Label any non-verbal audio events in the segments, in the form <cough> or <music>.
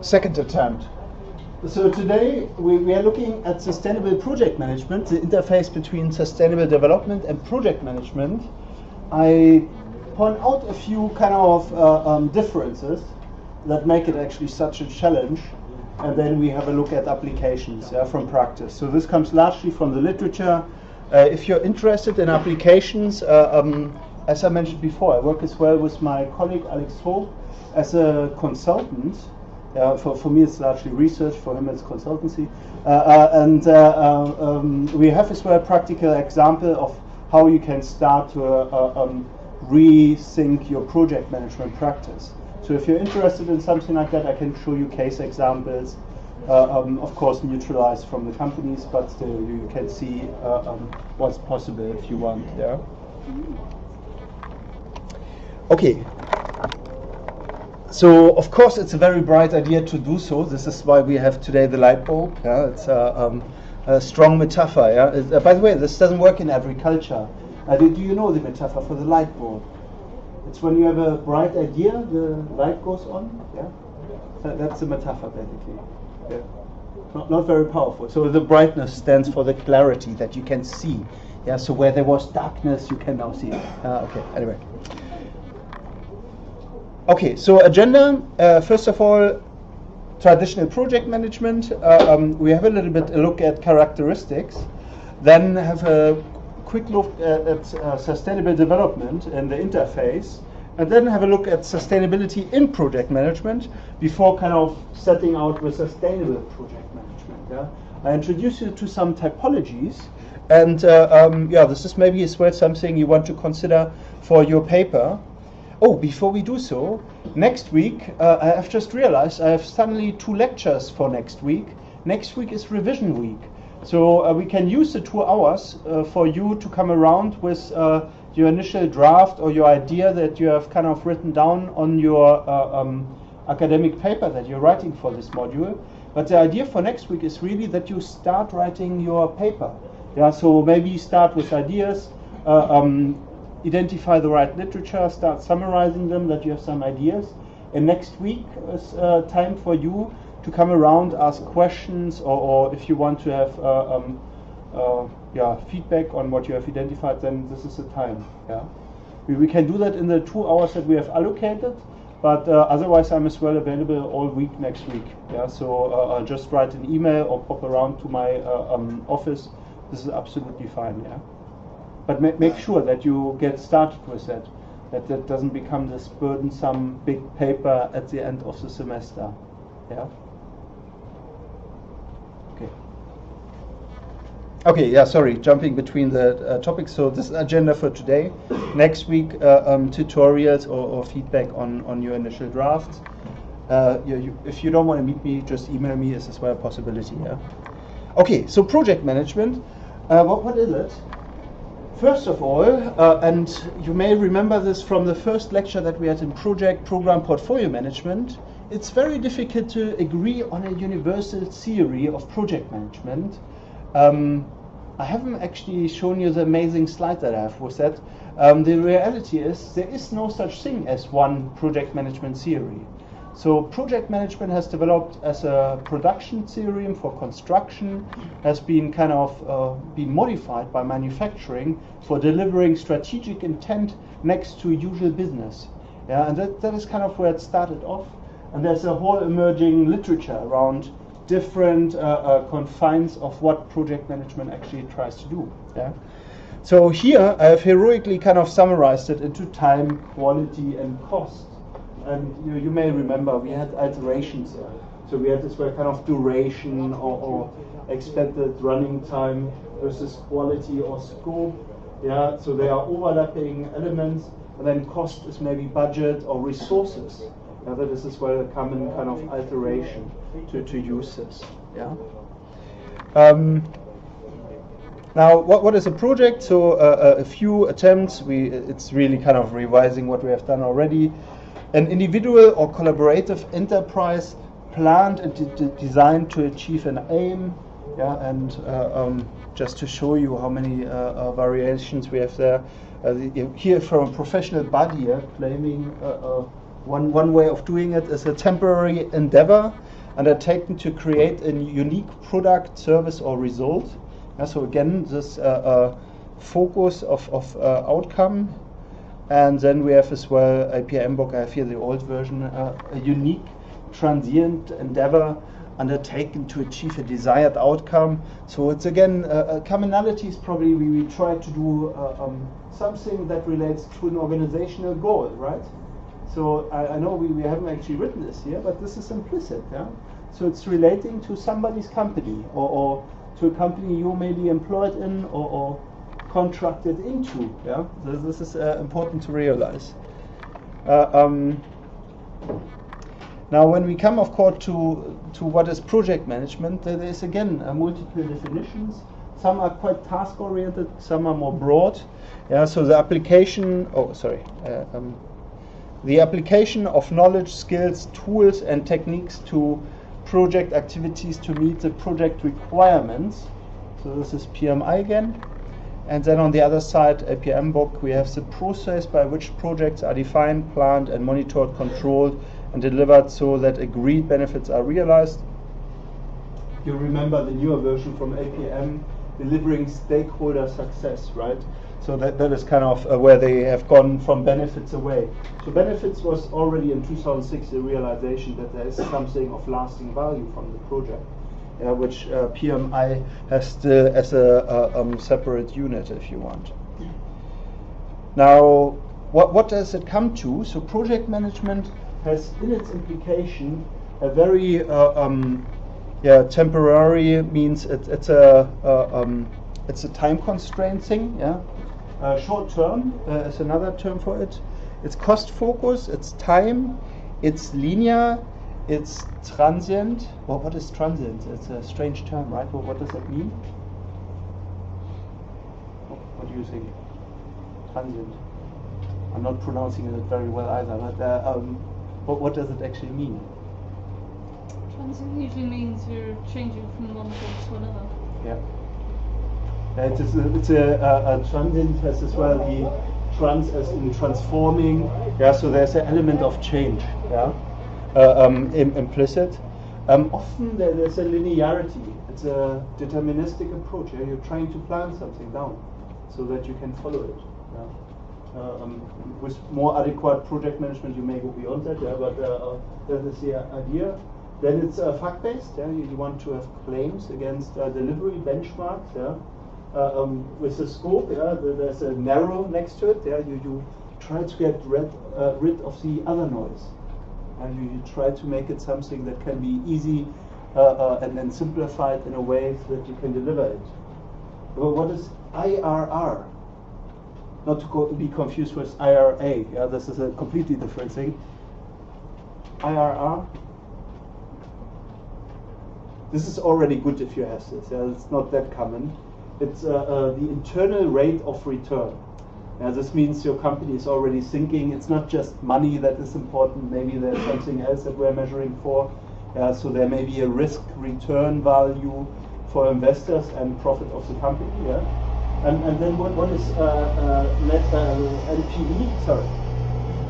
second attempt. So today we, we, are looking at sustainable project management, the interface between sustainable development and project management. I point out a few kind of uh, um, differences that make it actually such a challenge, and then we have a look at applications yeah, from practice. So this comes largely from the literature. Uh, if you're interested in applications, uh, um, as I mentioned before, I work as well with my colleague Alex Vogt as a consultant. Uh, for, for me, it's largely research. For him, it's consultancy. Uh, uh, and uh, uh, um, we have as well a practical example of how you can start to uh, um, rethink your project management practice. So if you're interested in something like that, I can show you case examples. Um, of course, neutralized from the companies, but still you can see um, what's possible if you want. Yeah. Okay, so of course it's a very bright idea to do so. This is why we have today the light bulb. Yeah, it's a, um, a strong metaphor. Yeah. Uh, by the way, this doesn't work in every culture. Uh, do, do, you know the metaphor for the light bulb? It's when you have a bright idea, the light goes on. Yeah, that, that's the metaphor basically. Yeah. Not, not very powerful. So the brightness stands for the clarity that you can see. Yeah. So where there was darkness, you can now see. Uh, okay. Anyway. Okay, so agenda, uh, first of all, traditional project management. Uh, um, we have a little bit a look at characteristics, then have a quick look at, at uh, sustainable development and the interface, and then have a look at sustainability in project management before kind of setting out with sustainable project management. Yeah? I introduce you to some typologies, and uh, um, yeah, this is maybe as well something you want to consider for your paper. Oh, before we do so, next week, uh, I have just realized I have suddenly two lectures for next week. Next week is revision week. So uh, we can use the two hours uh, for you to come around with uh, your initial draft or your idea that you have kind of written down on your uh, um, academic paper that you're writing for this module. But the idea for next week is really that you start writing your paper. Yeah, so maybe start with ideas, uh, um, identify the right literature, start summarizing them, that you have some ideas. And next week is uh, time for you to come around, ask questions, or, or if you want to have uh, um, uh, yeah, feedback on what you have identified, then this is the time. Yeah, we, we can do that in the two hours that we have allocated, but uh, otherwise I'm as well available all week next week. Yeah, so uh, I'll just write an email or pop around to my uh, um, office. This is absolutely fine. Yeah. But ma make sure that you get started with that, that that doesn't become this burdensome big paper at the end of the semester. Yeah. Okay. Okay. Yeah. Sorry, jumping between the uh, topics. So this agenda for today. Next week, uh, um, tutorials or, or, feedback on on your initial draft. Uh, you, you, if you don't want to meet me, just email me. Is as well a possibility. Yeah. Okay. So project management. Uh, what what is it? First of all, uh, and you may remember this from the first lecture that we had in project program portfolio management, it's very difficult to agree on a universal theory of project management. Um, I haven't actually shown you the amazing slide that I have with that. Um, the reality is there is no such thing as one project management theory. So project management has developed as a production theorem for construction, has been kind of uh, been modified by manufacturing for delivering strategic intent next to usual business. Yeah, and that, that is kind of where it started off. And there's a whole emerging literature around different uh, uh, confines of what project management actually tries to do. Yeah. So here I have heroically kind of summarized it into time, quality, and cost and you, you may remember we had iterations. So we had this way kind of duration or, or expected running time versus quality or scope. Yeah, so they are overlapping elements, and then cost is maybe budget or resources. Yeah, that is as well a common kind of alteration to, to use this. Yeah. Um, now, what, what is a project? So uh, a few attempts. We it's really kind of revising what we have done already an individual or collaborative enterprise planned and designed to achieve an aim. Yeah, and uh, um, just to show you how many uh, uh, variations we have there. Uh, the, here from a professional body claiming uh, One, one way of doing it is a temporary endeavor undertaken to create a unique product, service, or result. Yeah, so again, this focus of, of outcome. And then we have as well APM book, I have here the old version, uh, a unique transient endeavor undertaken to achieve a desired outcome. So it's again, uh, commonality is probably we, we try to do uh, um, something that relates to an organizational goal, right? So I, I know we, we haven't actually written this here, but this is implicit, yeah? So it's relating to somebody's company or, or to a company you may be employed in or, or contracted into, yeah? So this is uh, important to realize. Uh, um, now, when we come, of course, to, to what is project management, there is again uh, multiple definitions. Some are quite task oriented, some are more broad. Yeah, so the application, oh, sorry, uh, um, the application of knowledge, skills, tools, and techniques to project activities to meet the project requirements. So this is PMI again. And then on the other side, APM book, we have the process by which projects are defined, planned, and monitored, controlled, and delivered so that agreed benefits are realized. You remember the newer version from APM, delivering stakeholder success, right? So that, that is kind of uh, where they have gone from benefits away. So benefits was already in 2006 the realization that there is something of lasting value from the project, uh, which uh, PMI has as a um, separate unit, if you want. Now, what, what does it come to? So project management has in its implication a very uh, um, yeah temporary means it, it's a uh, um, it's a time constraint thing yeah uh, short term uh, is another term for it it's cost focus it's time it's linear it's transient well what is transient it's a strange term right well, what does that mean what do you think transient I'm not pronouncing it very well either but uh, um, but what does it actually mean? Transient usually means you're changing from one job to another. Yeah. It is a, it's a, a, a transient has as well the trans as in transforming. Yeah, so there's an element of change. Yeah, uh, um, Im implicit. Um, often there, there's a linearity. It's a deterministic approach. Yeah? You're trying to plan something down so that you can follow it. Yeah? Uh, um, with more adequate project management, you may go beyond that, yeah, but uh, uh, that is the idea. Then it's uh, fact-based. Yeah, you, you, want to have claims against uh, delivery benchmarks. Yeah, uh, um, with the scope. Yeah, there's a narrow next to it. Yeah, you, you try to get rid rid of the other noise, and you, you, try to make it something that can be easy and then simplified in a way so that you can deliver it. But what is IRR? not to co be confused with IRA. Yeah, this is a completely different thing. IRR. This is already good if you have this. Yeah, it's not that common. It's uh, uh, the internal rate of return. Yeah, this means your company is already thinking it's not just money that is important. Maybe there's something else that we're measuring for. Yeah, so there may be a risk return value for investors and profit of the company. Yeah. And, and then what, what is uh, uh, net uh, NPV? Sorry.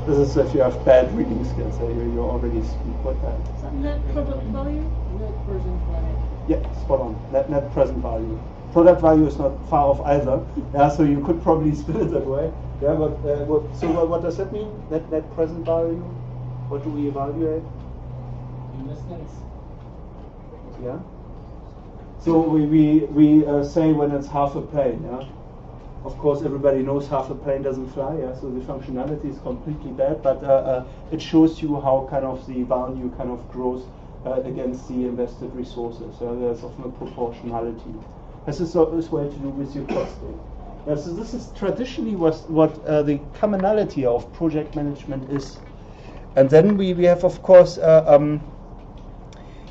This is if you have bad reading skills, so you, you already speak what that. Is that net product value? Net present value. Yeah, spot on. Net, net present value. Product value is not far off either. yeah, so you could probably <laughs> split it that way. Yeah, but uh, what, so what, what does that mean? Net net present value. What do we evaluate? Investments. Yeah. So we, we, we uh, say when it's half a plane, yeah? Of course, everybody knows half a plane doesn't fly, yeah? So the functionality is completely bad, but uh, uh, it shows you how kind of the value kind of grows uh, against the invested resources. So there's often a proportionality. This is this way to do with your costing. Yeah, so this is traditionally what, what uh, the commonality of project management is. And then we, we have, of course, uh, um,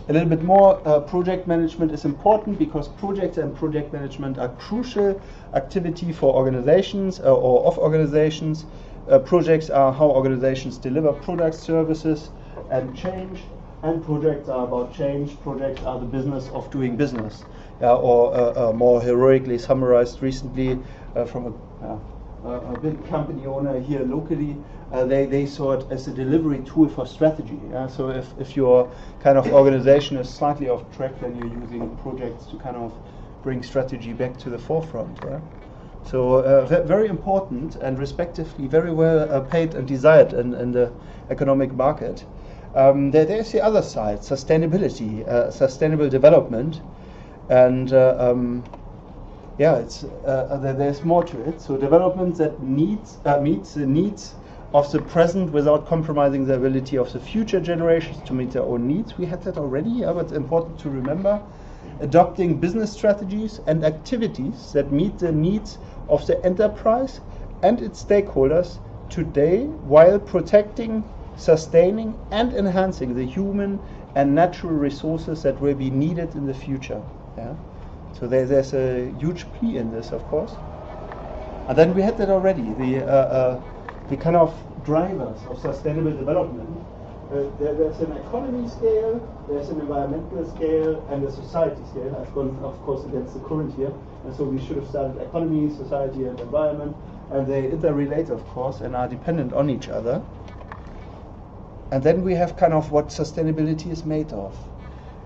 a little bit more, uh, project management is important because projects and project management are crucial activity for organizations uh, or of organizations. Uh, projects are how organizations deliver products, services, and change. And projects are about change. Projects are the business of doing business. Or uh, uh, more heroically summarized recently uh, from a uh, a big company owner here locally, uh, they, they saw it as a delivery tool for strategy. So if, if your kind of organization is slightly off track, then you're using projects to kind of bring strategy back to the forefront. Yeah? So uh, ve- very important and respectively very well uh, paid and desired in, in the economic market. Um, there, there's the other side, sustainability, uh, sustainable development, and uh, um, yeah, it's uh, there, there's more to it. So development that needs uh, meets the needs of the present without compromising the ability of the future generations to meet their own needs. We had that already, yeah, but it's important to remember. Adopting business strategies and activities that meet the needs of the enterprise and its stakeholders today while protecting, sustaining, and enhancing the human and natural resources that will be needed in the future. Yeah? So there, there's a huge P in this, of course. And then we had that already, the, uh, uh, the kind of drivers of sustainable development. Uh, there, there's an economy scale, there's an environmental scale, and a society scale. I've gone, of course, against the current here. And so we should have started economy, society, and environment. And they interrelate, of course, and are dependent on each other. And then we have kind of what sustainability is made of.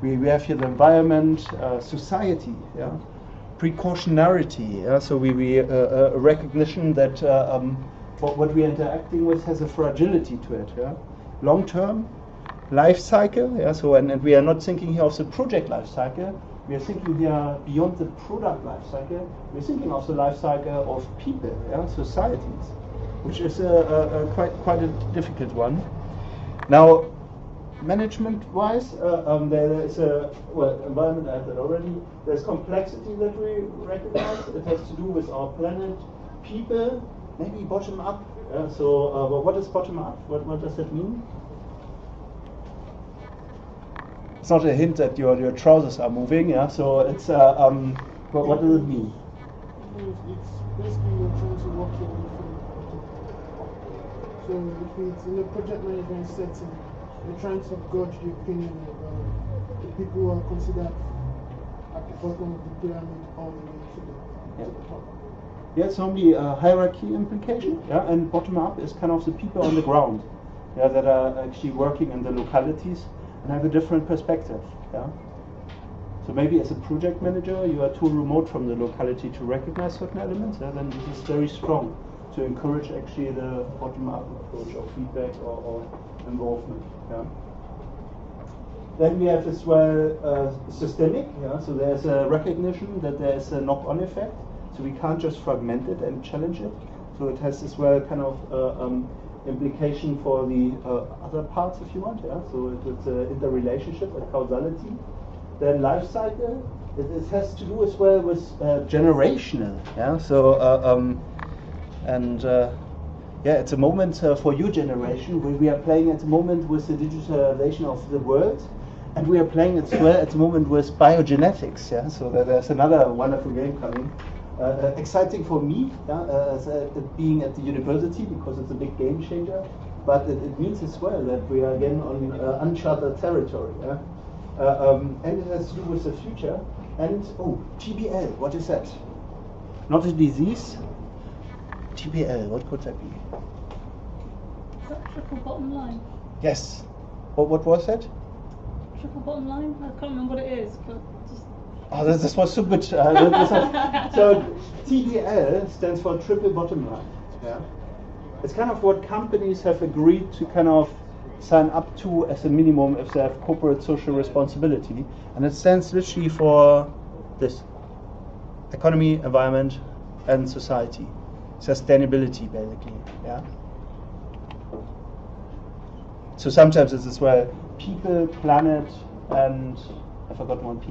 We, we have here the environment, uh, society, yeah, precautionarity. Yeah? So we, we uh, uh, recognition that um, what, what we are interacting with has a fragility to it. Yeah? Long term, life cycle. Yeah? So and, and we are not thinking here of the project life cycle. We are thinking here beyond the product life cycle. We're thinking of the life cycle of people, yeah? societies, which is a, a, a quite quite a difficult one. Now, management-wise, uh, um, there is a well environment. I have that already. There's complexity that we recognize. It has to do with our planet, people, maybe bottom up. Uh, so, uh, what is bottom up? What what does that mean? It's not a hint that your your trousers are moving. Yeah. So it's uh, um, what, what does it mean? It's basically you're trying to work your way through the project. So if it's in a project management setting, you're trying to gauge the opinion of uh, the people who are considered at the bottom of the pyramid all the way to the, Yeah. to the top. Only a hierarchy implication. Yeah, and bottom up is kind of the people on the ground. Yeah, that are actually working in the localities and have a different perspective. Yeah. So maybe as a project manager, you are too remote from the locality to recognize certain elements. Yeah, then this is very strong to encourage actually the bottom up approach of feedback or, or involvement. Yeah. Then we have as well uh, systemic. Yeah, so there's a recognition that there's a knock-on effect. So we can't just fragment it and challenge it. So it has as well kind of uh, um, implication for the uh, other parts, if you want. Yeah. So it, it's an interrelationship, a causality. Then life cycle. It, it has to do as well with uh, generational. Yeah. So uh, um, and uh, yeah, it's a moment uh, for your generation. We, we are playing at the moment with the digitalization of the world, and we are playing as well at the moment with biogenetics. Yeah, so there's another wonderful game coming. Uh, uh, exciting for me, yeah, uh, as, uh, being at the university because it's a big game changer. But it, it means as well that we are again on uncharted territory. Yeah? Um, and it has to do with the future. And oh, TBL, what is that? Not a disease, TBL, what could that be? Is that triple bottom line? Yes. What, what was that? Triple bottom line? I can't remember what it is, but just. Oh, this, this was so good. Uh, that- this was- <laughs> so TBL stands for triple bottom line. Yeah. It's kind of what companies have agreed to kind of sign up to as a minimum if they have corporate social responsibility, and it stands literally for this: economy, environment, and society, sustainability, basically. Yeah. So sometimes it's as well people, planet, and I forgot one P.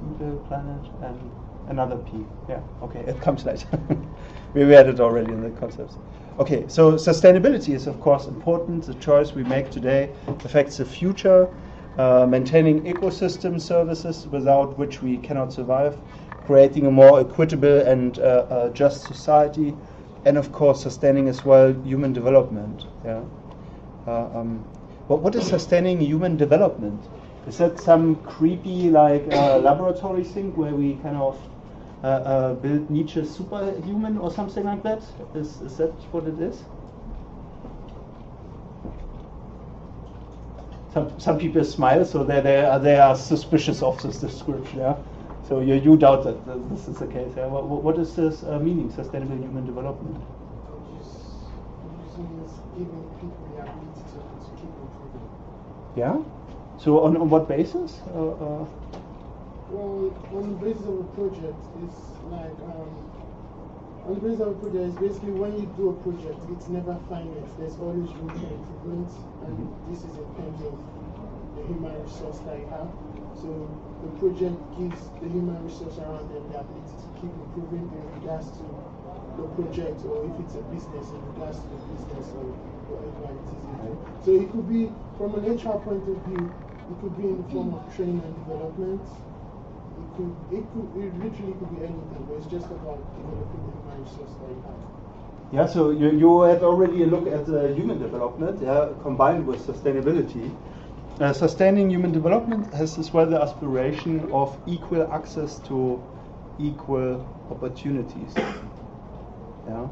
People, planet, and another P. Yeah, okay, it comes later. <laughs> we had it already in the concepts. Okay, so sustainability is of course important. The choice we make today affects the future. Uh, maintaining ecosystem services without which we cannot survive, creating a more equitable and uh, uh, just society, and of course sustaining as well human development. Yeah. Uh, um, but what is sustaining human development? Is that some creepy like laboratory thing where we kind of uh, uh, build Nietzsche's superhuman or something like that. Is is that what it is? Some, some people smile, so they they are, they are suspicious of this description. Yeah. So you, you doubt that th- this is the case. Yeah? What, what is this uh, meaning? Sustainable human development. Just using is giving people the ability to, to keep improving. Yeah. So on, on what basis? Uh, uh, Well, on the basis of a project, it's like um, on the basis of a project, it's basically when you do a project, it's never finite. There's always room for improvement, and Mhm. this is in terms of the human resource that you have. So the project gives the human resource around them the ability to keep improving in regards to the project, or if it's a business, in regards to the business or whatever it is. So it could be from an HR point of view, it could be in the form of training and development. It could, it could, it literally could be anything, but it's just about developing the human resource that you have. Yeah, so you, you had already a look at uh, human development, yeah, combined with sustainability. Uh, sustaining human development has as well the aspiration of equal access to equal opportunities. Yeah.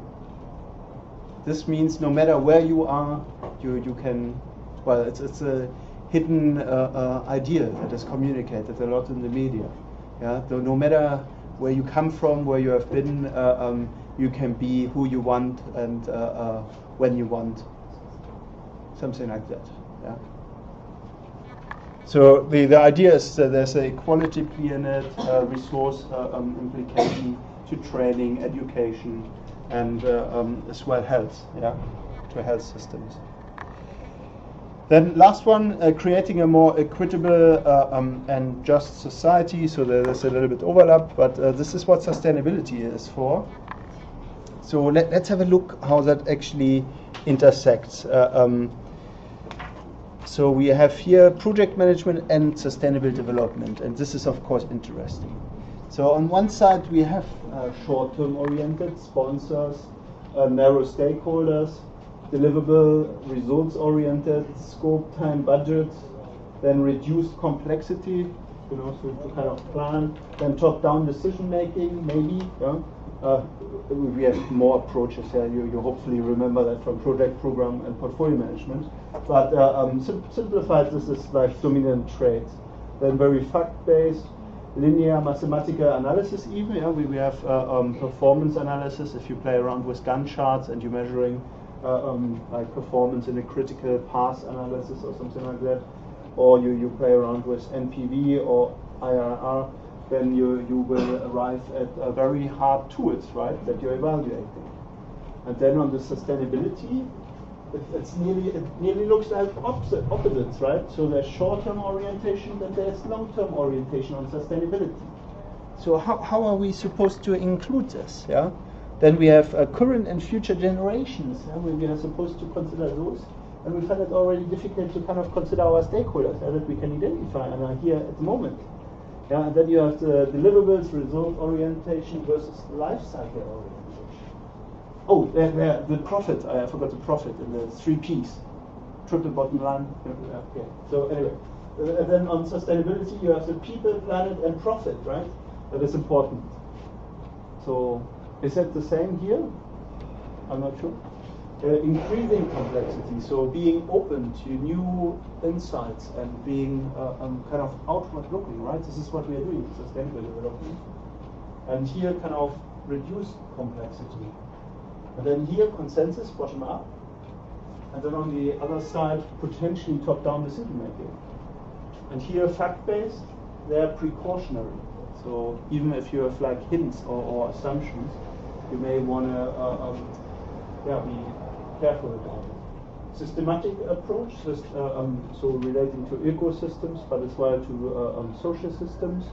This means no matter where you are, you, you can, well, it's, it's a hidden uh, uh, idea that is communicated a lot in the media. Yeah, so no matter where you come from, where you have been, uh, um, you can be who you want and uh, uh, when you want. Something like that. Yeah. So the, the idea is that there's a quality clear net, uh, resource uh, um, implication to training, education, and uh, um, as well health, yeah, to health systems. Then last one, uh, creating a more equitable uh, um, and just society. So there's a little bit overlap, but uh, this is what sustainability is for. So let, us have a look how that actually intersects. Uh, um, so we have here project management and sustainable development, and this is of course interesting. So on one side we have uh, short-term oriented sponsors, uh, narrow stakeholders, deliverable, results oriented, scope, time, budget, then reduced complexity, you know, so to kind of plan, then top down decision making, maybe. Yeah? Uh, we have more approaches here. You, you hopefully remember that from project program and portfolio management. But uh, um, sim- simplified, this is like dominant traits. Then very fact based, linear mathematical analysis, even. Yeah? We, we have uh, um, performance analysis if you play around with Gantt charts and you're measuring uh, um, like performance in a critical path analysis or something like that, or you, you play around with NPV or IRR, then you, you will arrive at uh, very hard tools, right, that you're evaluating. And then on the sustainability, it, it's nearly, it nearly looks like opposite, opposites, right? So there's short-term orientation, then there's long-term orientation on sustainability. So how, how are we supposed to include this? Yeah. Then we have uh, current and future generations. Yeah? We, we are supposed to consider those, and we find it already difficult to kind of consider our stakeholders yeah, that we can identify and are here at the moment. Yeah, and then you have the deliverables, result orientation versus life cycle orientation. Oh, the profit. I forgot the profit in the three P's. Triple bottom line. Okay. So anyway, uh, and then on sustainability, you have the people, planet, and profit, right? That is important. So is that the same here? I'm not sure. Uh, increasing complexity, so being open to new insights and being uh, um, kind of outward looking, right? This is what we are doing, sustainable development. And here, kind of reduce complexity. And then here, consensus, bottom up. And then on the other side, potentially top down decision making. And here, fact based, they're precautionary. So even if you have like hints or, or assumptions, you may want to uh, um, yeah, be careful about it. Systematic approach, uh, um, so relating to ecosystems, but as well to uh, um, social systems.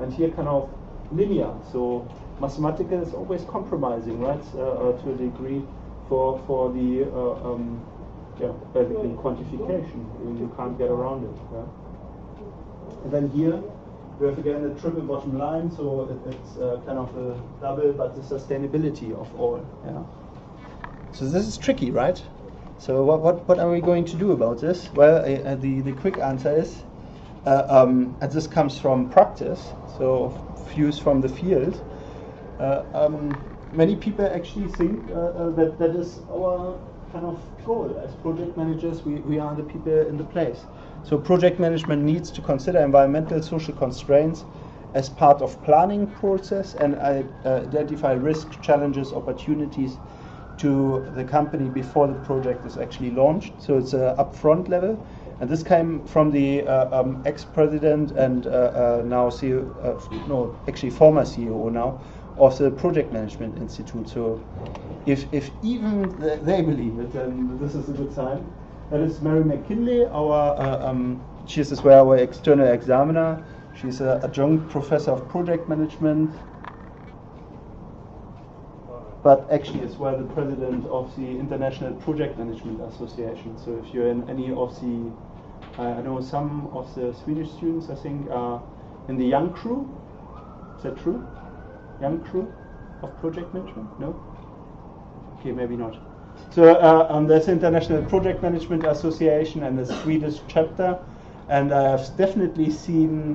And here, kind of linear. So mathematical is always compromising, right, uh, uh, to a degree for for the uh, um, yeah, basically quantification. You, you can't get around it. Yeah? And then here we have again the triple bottom line, so it, it's uh, kind of a double, but the sustainability of all. Yeah. So this is tricky, right? So what what, what are we going to do about this? Well, uh, the the quick answer is, uh, um, and this comes from practice, so views from the field. Uh, um, many people actually think uh, uh, that that is our kind of goal as project managers. We, we are the people in the place. So project management needs to consider environmental social constraints as part of planning process and uh, identify risk, challenges, opportunities to the company before the project is actually launched. So it's a upfront level. And this came from the uh, um, ex-president and uh, uh, now CEO, uh, no, actually former CEO now of the Project Management Institute. So if, if even they believe it, then this is a good sign. That is Mary McKinlay, our, uh, um, she is as well our external examiner. She's an adjunct professor of project management, but actually as well the president of the International Project Management Association. So if you're in any of the, uh, I know some of the Swedish students, I think, are in the young crew. Is that true? Young crew of project management? No? Okay, maybe not. So uh, um, there's International Project Management Association and the Swedish chapter, and I have definitely seen.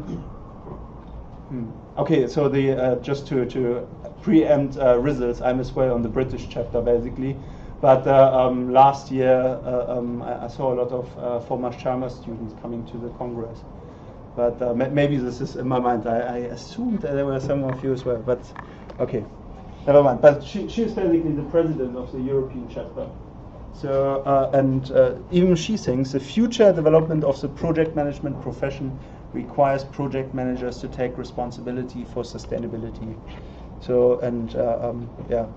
Hmm, okay, so the uh, just to to preempt uh, results, I'm as well on the British chapter basically, but uh, um, last year uh, um, I, I, saw a lot of former Sharma students coming to the congress. But maybe this is in my mind. I, I assumed that there were some of you as well, but okay never mind. But she, she is basically the president of the European chapter. So, uh, and uh, even she thinks the future development of the project management profession requires project managers to take responsibility for sustainability. So, and uh, um, yeah,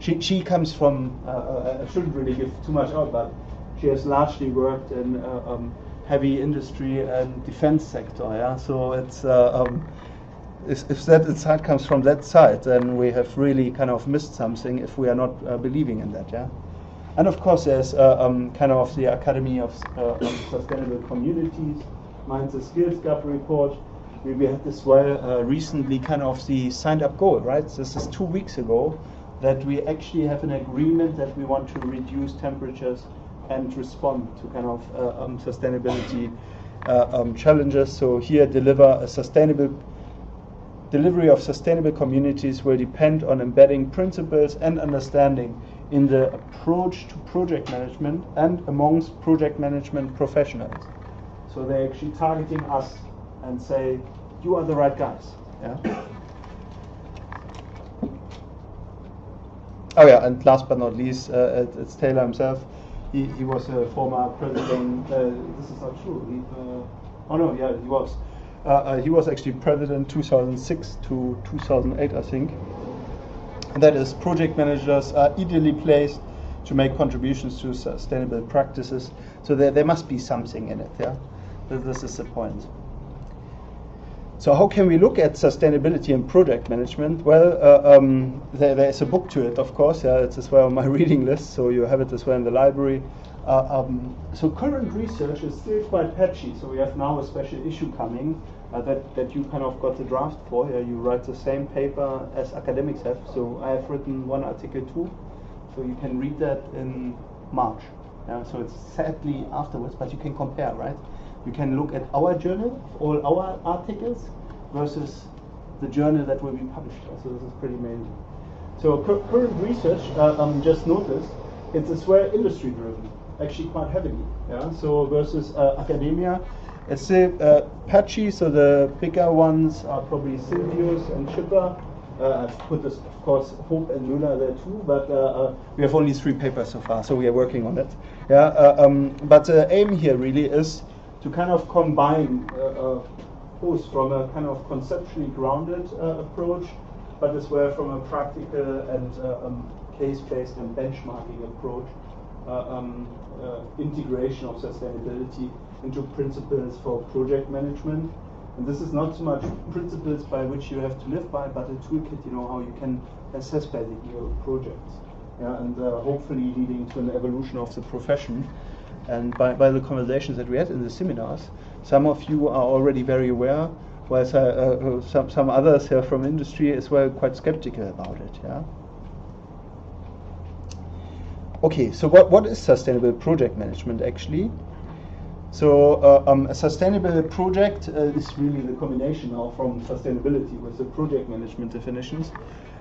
she, she comes from, uh, uh, I shouldn't really give too much out, but she has largely worked in um, heavy industry and defense sector. Yeah, so it's um, if, if that insight comes from that side, then we have really kind of missed something if we are not believing in that, yeah. And of course, there's uh, um, kind of the Academy of uh, Sustainable Communities, Mind the Skills Gap report. We, we had this well uh, recently, kind of the signed up goal, right? This is two weeks ago that we actually have an agreement that we want to reduce temperatures and respond to kind of uh, um, sustainability uh, um, challenges. So here, deliver a sustainable delivery of sustainable communities will depend on embedding principles and understanding in the approach to project management and amongst project management professionals. So they're actually targeting us and say, you are the right guys. Yeah? Oh yeah, and last but not least, uh, it's Taylor himself. He, he was a former president. Uh, this is not true. He, uh, oh no, yeah, he was. Uh, uh, he was actually president 2006 to 2008, I think. That is, project managers are ideally placed to make contributions to sustainable practices. So there, there must be something in it. Yeah, this is the point. So how can we look at sustainability in project management? Well, uh, um, there, there is a book to it, of course. Yeah, it's as well on my <laughs> reading list, so you have it as well in the library. Uh, um, so current research is still quite patchy. So we have now a special issue coming uh, that, that you kind of got the draft for. Yeah, you write the same paper as academics have. So I have written one article too. So you can read that in March. Yeah, so it's sadly afterwards, but you can compare, right? You can look at our journal, all our articles, versus the journal that will be published. So this is pretty amazing. So current research, uh, um, just noticed, it's as well industry driven, actually quite heavily. Yeah. So versus uh, academia, it's uh, patchy, so the bigger ones are probably Silvius and Schipper. Uh, I've put this, of course, Hope and Luna there too, but uh, uh, we have only three papers so far, so we are working on it. Yeah, uh, um, but the aim here really is to kind of combine uh, both from a kind of conceptually grounded approach, but as well from a practical and um, case-based and benchmarking approach, um, integration of sustainability into principles for project management. And this is not so much principles by which you have to live by, but a toolkit, you know, how you can assess basically your projects. Yeah, and uh, hopefully leading to an evolution of the profession. And by, by the conversations that we had in the seminars, some of you are already very aware, whereas uh, uh, some, some others here from industry as well quite skeptical about it. Yeah. Okay, so what, what is sustainable project management actually? So uh, um, a sustainable project uh, is really the combination now from sustainability with the project management definitions.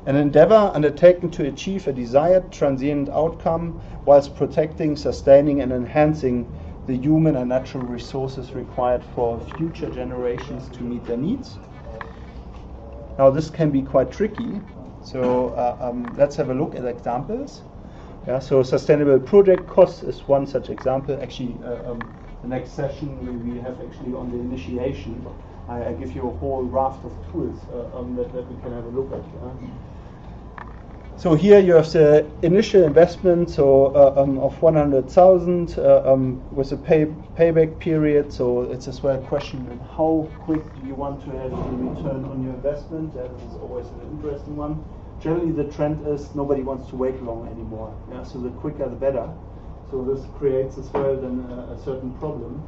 An endeavor undertaken to achieve a desired transient outcome whilst protecting, sustaining, and enhancing the human and natural resources required for future generations to meet their needs. Now, this can be quite tricky, so uh, um, let's have a look at examples. Yeah, so sustainable project costs is one such example. Actually, uh, um, the next session we, we have actually on the initiation. I, I give you a whole raft of tools uh, um, that, that we can have a look at. So here you have the initial investment so uh, um, of 100,000 uh, um, with a pay, payback period. So it's as well a question of how quick do you want to have the return on your investment. That is always an interesting one. Generally, the trend is nobody wants to wait long anymore. Yeah, so the quicker the better. So this creates as well then a, a certain problem.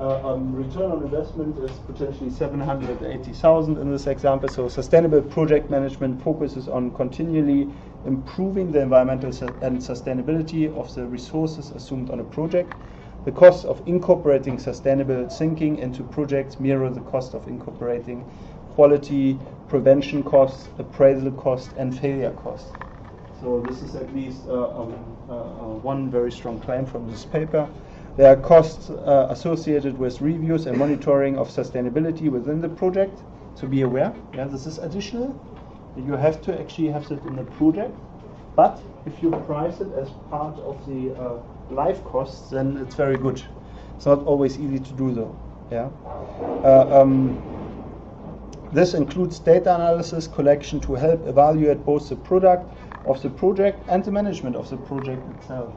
Uh, um, return on investment is potentially 780,000 in this example. So sustainable project management focuses on continually improving the environmental su and sustainability of the resources assumed on a project. The cost of incorporating sustainable thinking into projects mirror the cost of incorporating quality, prevention costs, appraisal costs, and failure costs. So this is at least uh, um, uh, uh one very strong claim from this paper. There are costs uh, associated with reviews and monitoring of sustainability within the project, so be aware. Yeah, this is additional. You have to actually have that in the project, but if you price it as part of the uh, life costs, then it's very good. It's not always easy to do though. Yeah. Uh, um, this includes data analysis collection to help evaluate both the product of the project and the management of the project itself.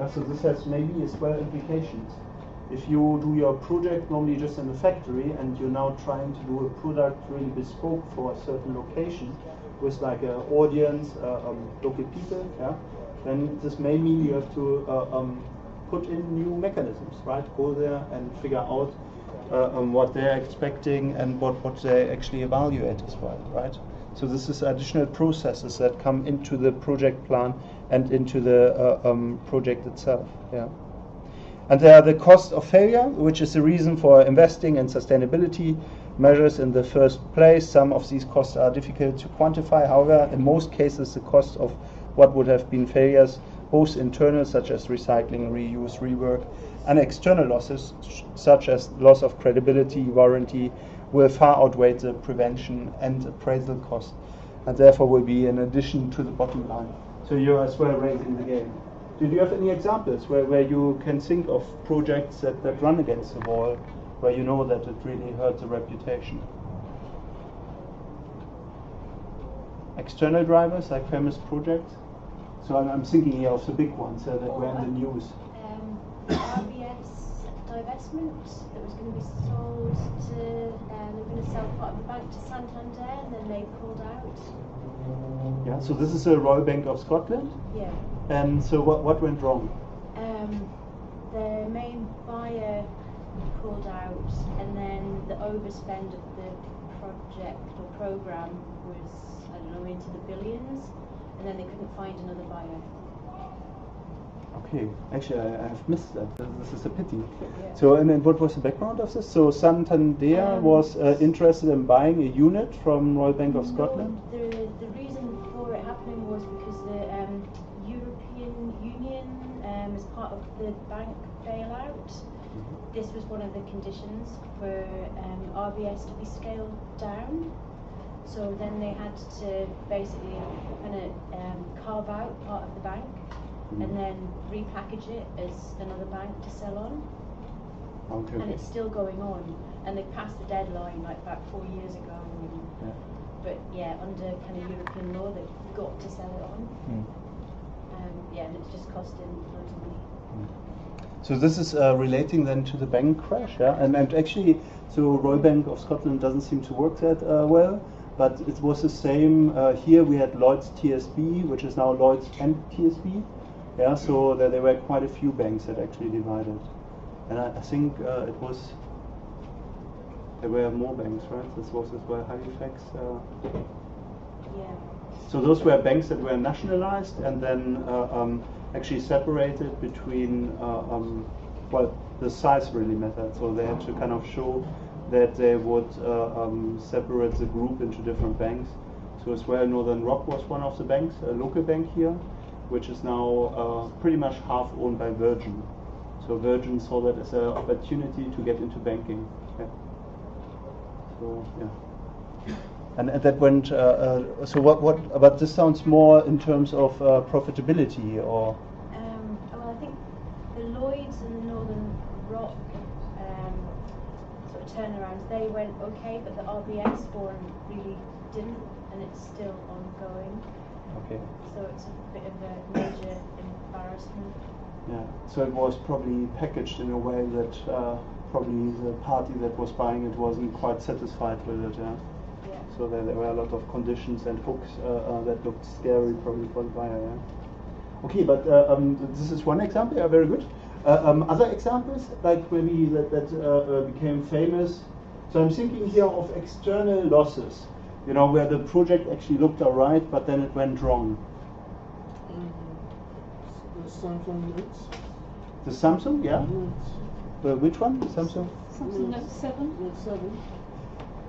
Yeah, so this has maybe as well implications. If you do your project normally just in the factory and you're now trying to do a product really bespoke for a certain location with like an audience, uh, um, local people, yeah, then this may mean you have to uh, um, put in new mechanisms, right? Go there and figure out uh, um, what they're expecting and what, what they actually evaluate as well, right? So this is additional processes that come into the project plan and into the uh, um, project itself. Yeah. And there are the cost of failure, which is the reason for investing in sustainability measures in the first place. Some of these costs are difficult to quantify. However, in most cases, the cost of what would have been failures, both internal, such as recycling, reuse, rework, and external losses, such as loss of credibility, warranty, will far outweigh the prevention and appraisal cost, and therefore will be an addition to the bottom line. So you're as well raising the game. Do you have any examples where, where you can think of projects that, that run against the wall, where you know that it really hurts the reputation? External drivers, like famous projects? So I'm, I'm thinking here of the big ones uh, that were in the news. Um, <coughs> RBS divestment that was going to be sold to, um, they were going to sell part of the bank to Santander and then they pulled out. Yeah, so this is the Royal Bank of Scotland. Yeah. And so what, what went wrong? Um, the main buyer pulled out, and then the overspend of the project or program was, I don't know, into the billions, and then they couldn't find another buyer. Okay, actually, I, have missed that. This is a pity. Yeah. So, and then what was the background of this? So, Santander Um, was uh, interested in buying a unit from Royal Bank of Scotland. The, the reason for it happening was because the um, European Union, um, as part of the bank bailout, this was one of the conditions for um, RBS to be scaled down. So then they had to basically kind of um, carve out part of the bank and then repackage it as another bank to sell on. Okay, And it's still going on. And they passed the deadline like about four years ago. And, Yeah. But yeah, under kind of European law, they've got to sell it on. Hmm. Um, yeah, and it's just costing loads of money. So this is uh, relating then to the bank crash, yeah? And, and actually, so Royal Bank of Scotland doesn't seem to work that uh, well, but it was the same. Uh, here we had Lloyds TSB, which is now Lloyds and TSB. Yeah, so there, there were quite a few banks that actually divided. And I, I think uh, it was, there were more banks, right? This was as well Halifax. Uh, Yeah. so those were banks that were nationalized and then uh, um, actually separated between, uh, um, well, the size really mattered. So they had to kind of show that they would uh, um, separate the group into different banks. So as well, Northern Rock was one of the banks, a local bank here, which is now uh, pretty much half owned by Virgin. So Virgin saw that as an opportunity to get into banking. Yeah. So yeah. And, and that went. Uh, uh, so what? What? But this sounds more in terms of uh, profitability, or Um, well, I think the Lloyds and the Northern Rock um, sort of turnarounds, they went okay, but the RBS one really didn't, and it's still ongoing. okay. So it's a bit of a major embarrassment. Yeah. So it was probably packaged in a way that uh, probably the party that was buying it wasn't quite satisfied with it. Yeah. Yeah. So there, there were a lot of conditions and hooks uh, uh, that looked scary probably for the buyer. Yeah. Okay, but uh, um, this is one example. Yeah, very good. Uh, um, other examples, like maybe that, that uh, became famous. So I'm thinking here of external losses. You know, where the project actually looked alright, but then it went wrong. Um, the Samsung Note. The Samsung, yeah. Note. Uh, which one? Samsung. Samsung Note 7. Note 7.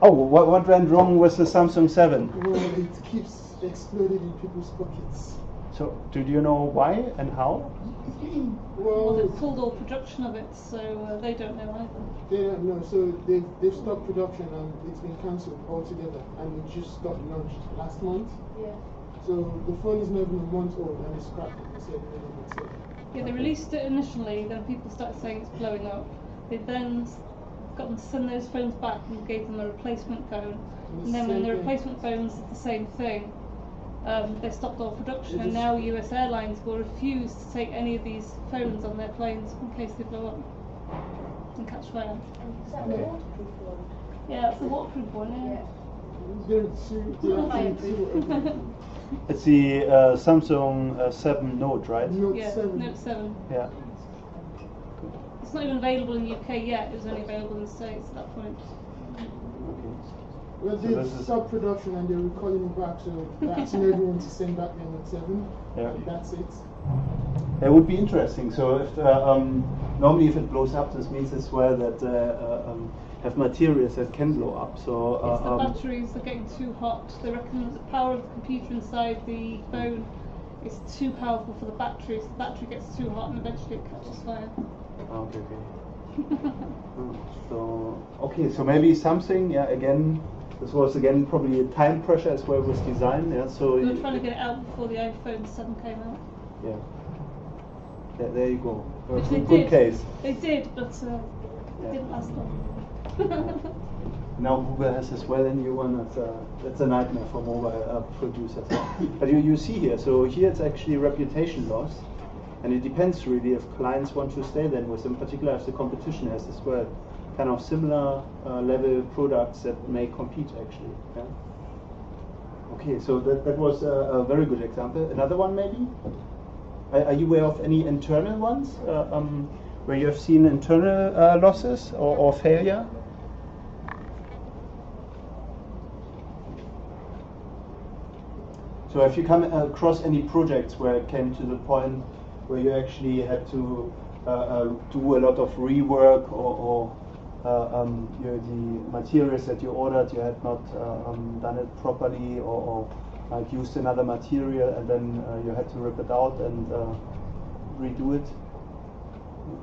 Oh, what, what went wrong with the Samsung 7? Well, it keeps exploding in people's pockets. So, do you know why and how? <clears throat> Well, they've pulled all production of it, so uh, they don't know either. they don't know. So they've, they've stopped production and it's been cancelled altogether. And it just got launched last month. Yeah. So the phone is not even a month old and it's scrapped. They said, no, no, that's it. Yeah, they released it initially, then people started saying it's blowing up. They then got them to send those phones back and gave them a replacement phone. And then when the Same thing. replacement phones did the same thing, um, they stopped all production, It and now US Airlines will refuse to take any of these phones on their planes in case they blow up and catch fire. Is that Okay. the waterproof one? Yeah, it's the waterproof one, yeah. Yeah. <laughs> They're too, they're actually too It's the uh, Samsung uh, 7 Note, right? Note yeah, 7. Note 7. Yeah. It's not even available in the UK yet, it was only available in the States at that point. Well, So they this is- stopped production and they're recalling it back, so they're asking everyone to send back their Note 7. Yeah. That's it. That would be interesting. So, if uh, um, normally if it blows up, this means as well that uh, uh, um, have materials that can blow up. So, uh, It's the um, batteries are getting too hot. They reckon that the power of the computer inside the phone is too powerful for the battery, so the battery gets too hot and eventually it catches fire. okay, okay. <laughs> Hmm, So, okay, so maybe something. Yeah, again, this was again probably a time pressure as well with design. Yeah, so They were trying to get it out before the iPhone 7 came out. Yeah. There, there you go. Which they good, good did. case. They did, but uh, Yeah. it didn't last long. <laughs> Now Google has as well a new one. That's a, that's a nightmare for mobile producers. but you, you see here, so here it's actually reputation loss. And it depends really if clients want to stay then with, in particular if the competition has as well kind of similar uh, level products that may compete actually. Yeah? Okay, so that, that was a, a very good example. Another one maybe? Are, are you aware of any internal ones uh, um, where you have seen internal uh, losses or, or failure? So if you come across any projects where it came to the point where you actually had to uh, uh, do a lot of rework or, or uh, um, you know, the materials that you ordered, you had not uh, um, done it properly or, or like used another material and then uh, you had to rip it out and uh, redo it. Yeah,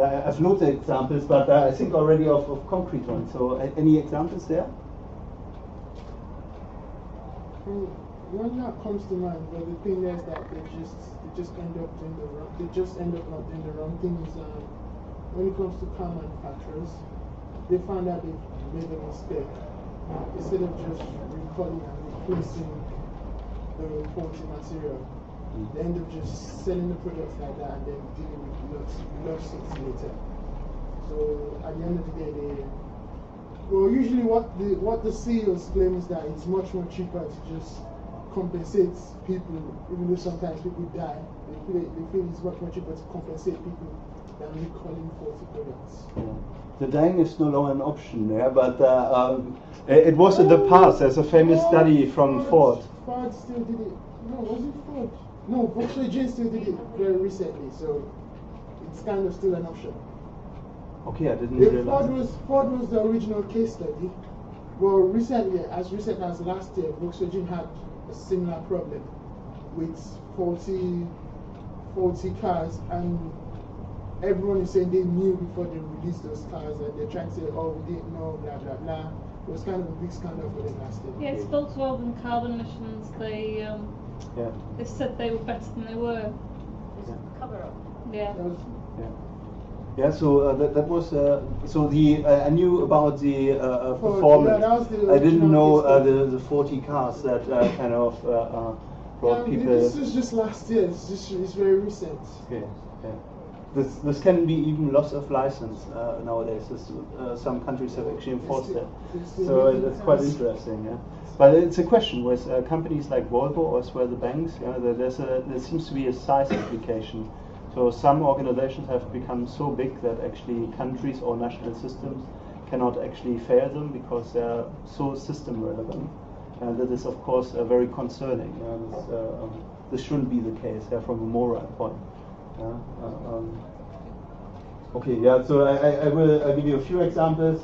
I've looked at examples, but uh, I think already of, of concrete ones. So a- any examples there? Well, one that comes to mind, but the thing is that they just they just end up doing the wrong. They just end up not doing the wrong thing. Is um, when it comes to car manufacturers, they found out they made a mistake. Instead of just recalling and replacing the faulty material, they end up just selling the products like that and then dealing with loss, lawsuits later. So at the end of the day, they well, usually what the what the CEOs claim is that it's much more cheaper to just compensate people, even though sometimes people die. They feel, they feel it's much more cheaper to compensate people than recalling faulty products. The dying is no longer an option, yeah, but uh, um, it, it was in the past. There's a famous study from Ford. Ford still did it. No, was it Ford? No, Volkswagen still did it very recently, so it's kind of still an option. Okay, I didn't If realize. Ford was Ford was the original case study, Well, recently, as recent as last year, Volkswagen had a similar problem with 40, 40 cars, and everyone is saying they knew before they released those cars, and they're trying to say, oh, we didn't know, blah, blah, blah. It was kind of a big scandal for them last year. Yeah, it's Volkswagen carbon emissions. They um, Yeah. they said they were better than they were. It's a cover up. Yeah. Was, Yeah. Yeah, so uh, that, that was uh, so the uh, I knew about the uh, uh, Oh, performance. yeah, the I didn't know uh, the the 40 cars that uh, kind of brought people. This is just last year. It's just it's very recent. Okay, yeah. This this can be even loss of license uh, nowadays. This, uh, some countries have actually enforced It's that. it's So it's quite interesting. Yeah. But it's a question with uh, companies like Volvo or as well the banks. Yeah, there, there's a, there seems to be a size <coughs> application. So some organizations have become so big that actually countries or national systems cannot actually fail them because they're so system relevant. And that is of course uh, very concerning. Uh, um, this shouldn't be the case yeah, from a moral point. Yeah, uh, um, Okay, yeah, so I, I, I will I'll give you a few examples.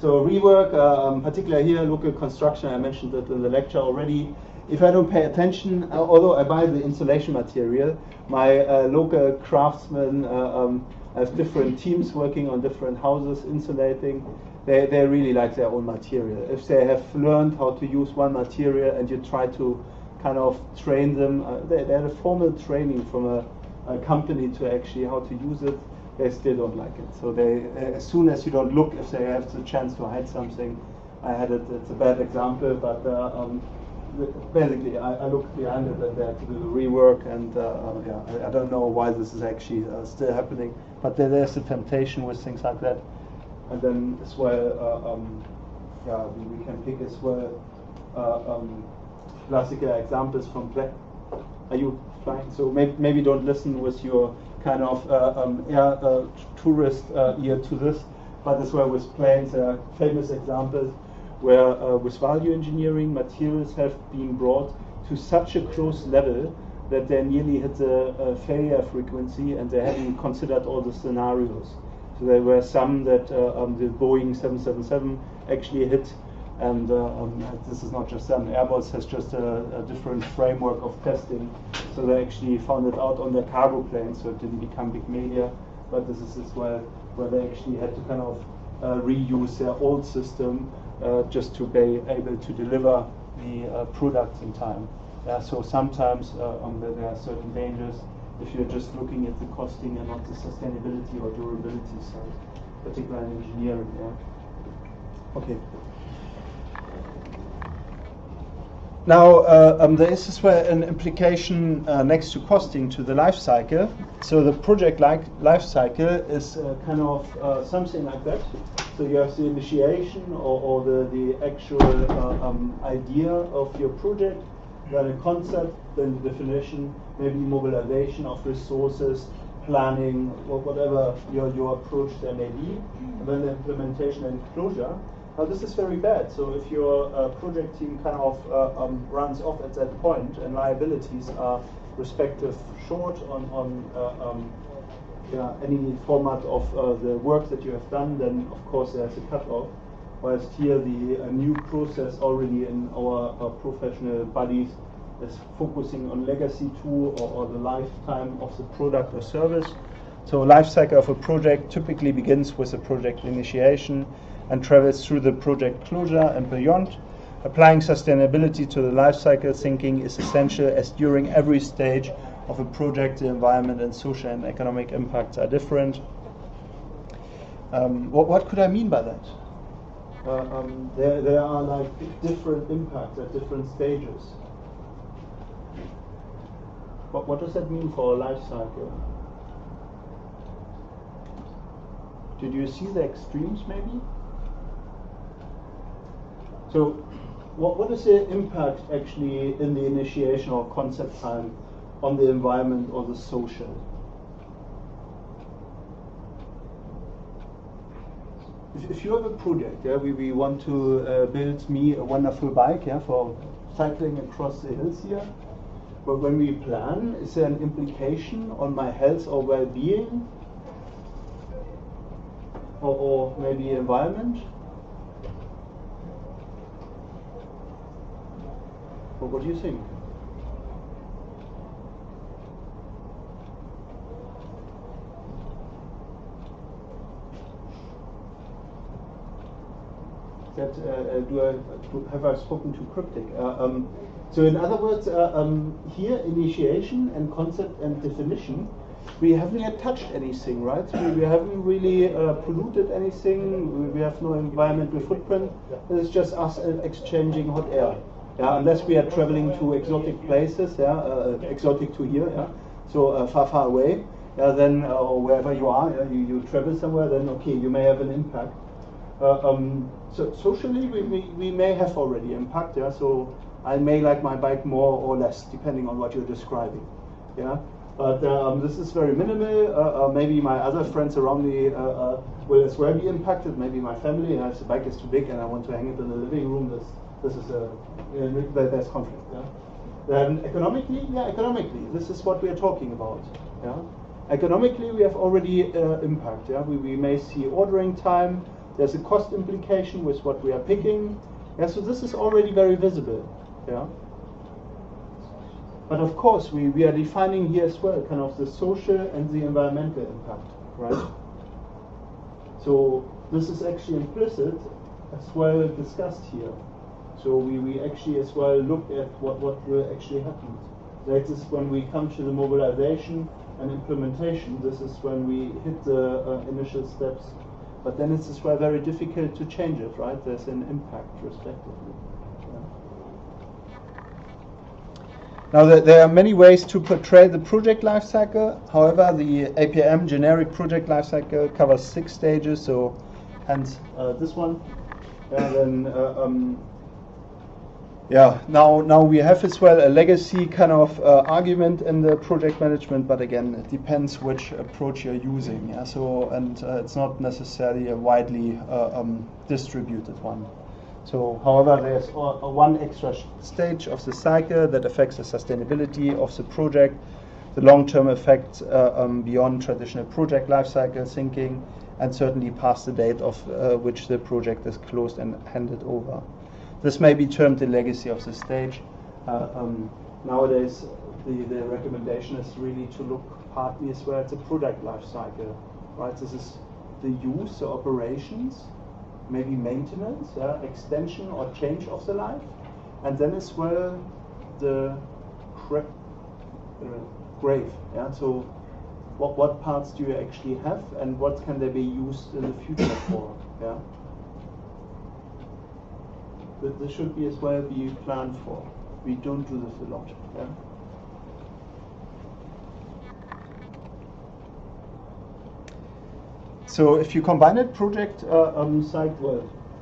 So rework, uh, um, particularly here, local construction, I mentioned that in the lecture already. If I don't pay attention, uh, although I buy the insulation material, my uh, local craftsmen uh, um, have different teams working on different houses, insulating. They, they really like their own material. If they have learned how to use one material and you try to kind of train them, uh, they, they had a formal training from a, a company to actually how to use it they still don't like it. So they, uh, as soon as you don't look, if they have the chance to hide something, I had it. It's a bad example, but uh, um, basically, I, I looked behind it and they to do the rework. And uh, uh, yeah, I, I don't know why this is actually uh, still happening, but there, there's a temptation with things like that. And then as well, uh, um, yeah, we, we can pick as well uh, um, classical examples from. Are you flying? So maybe, maybe don't listen with your kind of uh, um, air uh, tourist ear to this, but as well with planes, famous examples where uh, with value engineering, materials have been brought to such a close level that they nearly hit the uh, failure frequency and they hadn't considered all the scenarios. So there were some that uh, um, the Boeing 777 actually hit and uh, um, this is not just them. Airbus has just a, a, different framework of testing, so they actually found it out on their cargo plane, so it didn't become big media. But this is as well where they actually had to kind of uh, reuse their old system just to be able to deliver the uh, products in time. Yeah, so sometimes uh, um, there are certain dangers if you're just looking at the costing and not the sustainability or durability side, particularly in engineering. Yeah. Okay. Now, uh, um, there is an implication uh, next to costing to the life cycle. So the project like life cycle is uh, kind of uh, something like that. So you have the initiation or, or the, the actual uh, um, idea of your project, then a concept, then the definition, maybe mobilization of resources, planning, or whatever your, your approach there may be, and then the implementation and closure. Now this is very bad. So if your uh, project team kind of uh, um, runs off at that point and liabilities are respective short on, on uh, um, yeah, any format of uh, the work that you have done, then of course there's a cutoff. Whilst here the uh, new process already in our uh, professional bodies is focusing on legacy two or, or the lifetime of the product or service. So life cycle of a project typically begins with a project initiation and travels through the project closure and beyond. Applying sustainability to the life cycle thinking is essential as during every stage of a project, the environment and social and economic impacts are different. Um, what, what could I mean by that? Uh, um, there, there are like different impacts at different stages. What, what does that mean for a life cycle? Did you see the extremes maybe? So, what, what is the impact actually in the initiation or concept time on the environment or the social? If, if you have a project, yeah, we, we want to uh, build me a wonderful bike yeah, for cycling across the hills here. But when we plan, is there an implication on my health or well-being? Or, or maybe environment? What do you think? That uh, uh, do I have I spoken too cryptic? Uh, um, so in other words, um, here initiation and concept and definition, we haven't yet touched anything, right? We, we haven't really polluted anything. We, we, have no environmental footprint. It's just us exchanging hot air. Yeah, unless we are traveling to exotic places, yeah, exotic to here, yeah, so far, far away. Yeah, then or wherever you are, yeah, you, you travel somewhere, then okay, you may have an impact. Uh, um, so socially, we, we, we may have already impact. Yeah, so I may like my bike more or less, depending on what you're describing. Yeah, but um, this is very minimal. Uh, uh, maybe my other friends around me uh, uh, will as well be impacted. Maybe my family. And if the bike is too big and I want to hang it in the living room, this this is a there's conflict. Yeah. Then economically, yeah, economically, this is what we are talking about. Yeah. Economically, we have already uh, impact. Yeah, we, we may see ordering time. There's a cost implication with what we are picking. Yeah, so this is already very visible. Yeah. But of course, we, we are defining here as well kind of the social and the environmental impact, right? So this is actually implicit as well discussed here. So we, we actually as well look at what, what will actually happen. That is when we come to the mobilization and implementation, this is when we hit the uh, initial steps. But then it's as well very difficult to change it, right? There's an impact respectively. Now, there are many ways to portray the project lifecycle. However, the APM generic project lifecycle covers six stages. So, hence uh, this one, and then uh, um, yeah, now now we have as well a legacy kind of uh, argument in the project management, but again, it depends which approach you're using. Yeah, so and uh, it's not necessarily a widely uh, um, distributed one. So, however, there's one extra stage of the cycle that affects the sustainability of the project, the long-term effects uh, um, beyond traditional project lifecycle thinking, and certainly past the date of uh, which the project is closed and handed over. This may be termed the legacy of the stage. Uh, um, nowadays, the, the recommendation is really to look partly as well at the product lifecycle. Right, this is the use, the operations, maybe maintenance, yeah, extension or change of the life, and then as well the uh, grave. Yeah, so what what parts do you actually have, and what can they be used in the future for? Yeah, but this should be as well be planned for. We don't do this a lot. Yeah. So if you combine it, project uh, um,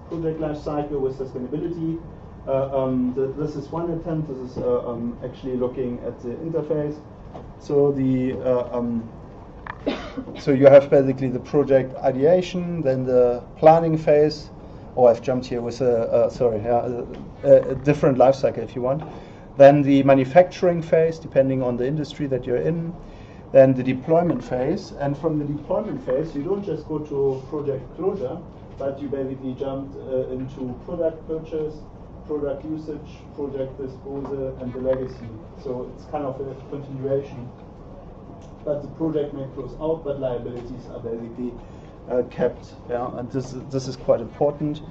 project life cycle with sustainability, uh, um, the, this is one attempt. This is uh, um, actually looking at the interface. So the uh, um, <coughs> so you have basically the project ideation, then the planning phase. Oh, I've jumped here with a sorry, a, a different life cycle if you want. Then the manufacturing phase, depending on the industry that you're in then the deployment phase. And from the deployment phase, you don't just go to project closure, but you basically jump uh, into product purchase, product usage, project disposal, and the legacy. So it's kind of a continuation. But the project may close out, but liabilities are basically kept. Yeah, and this this is quite important.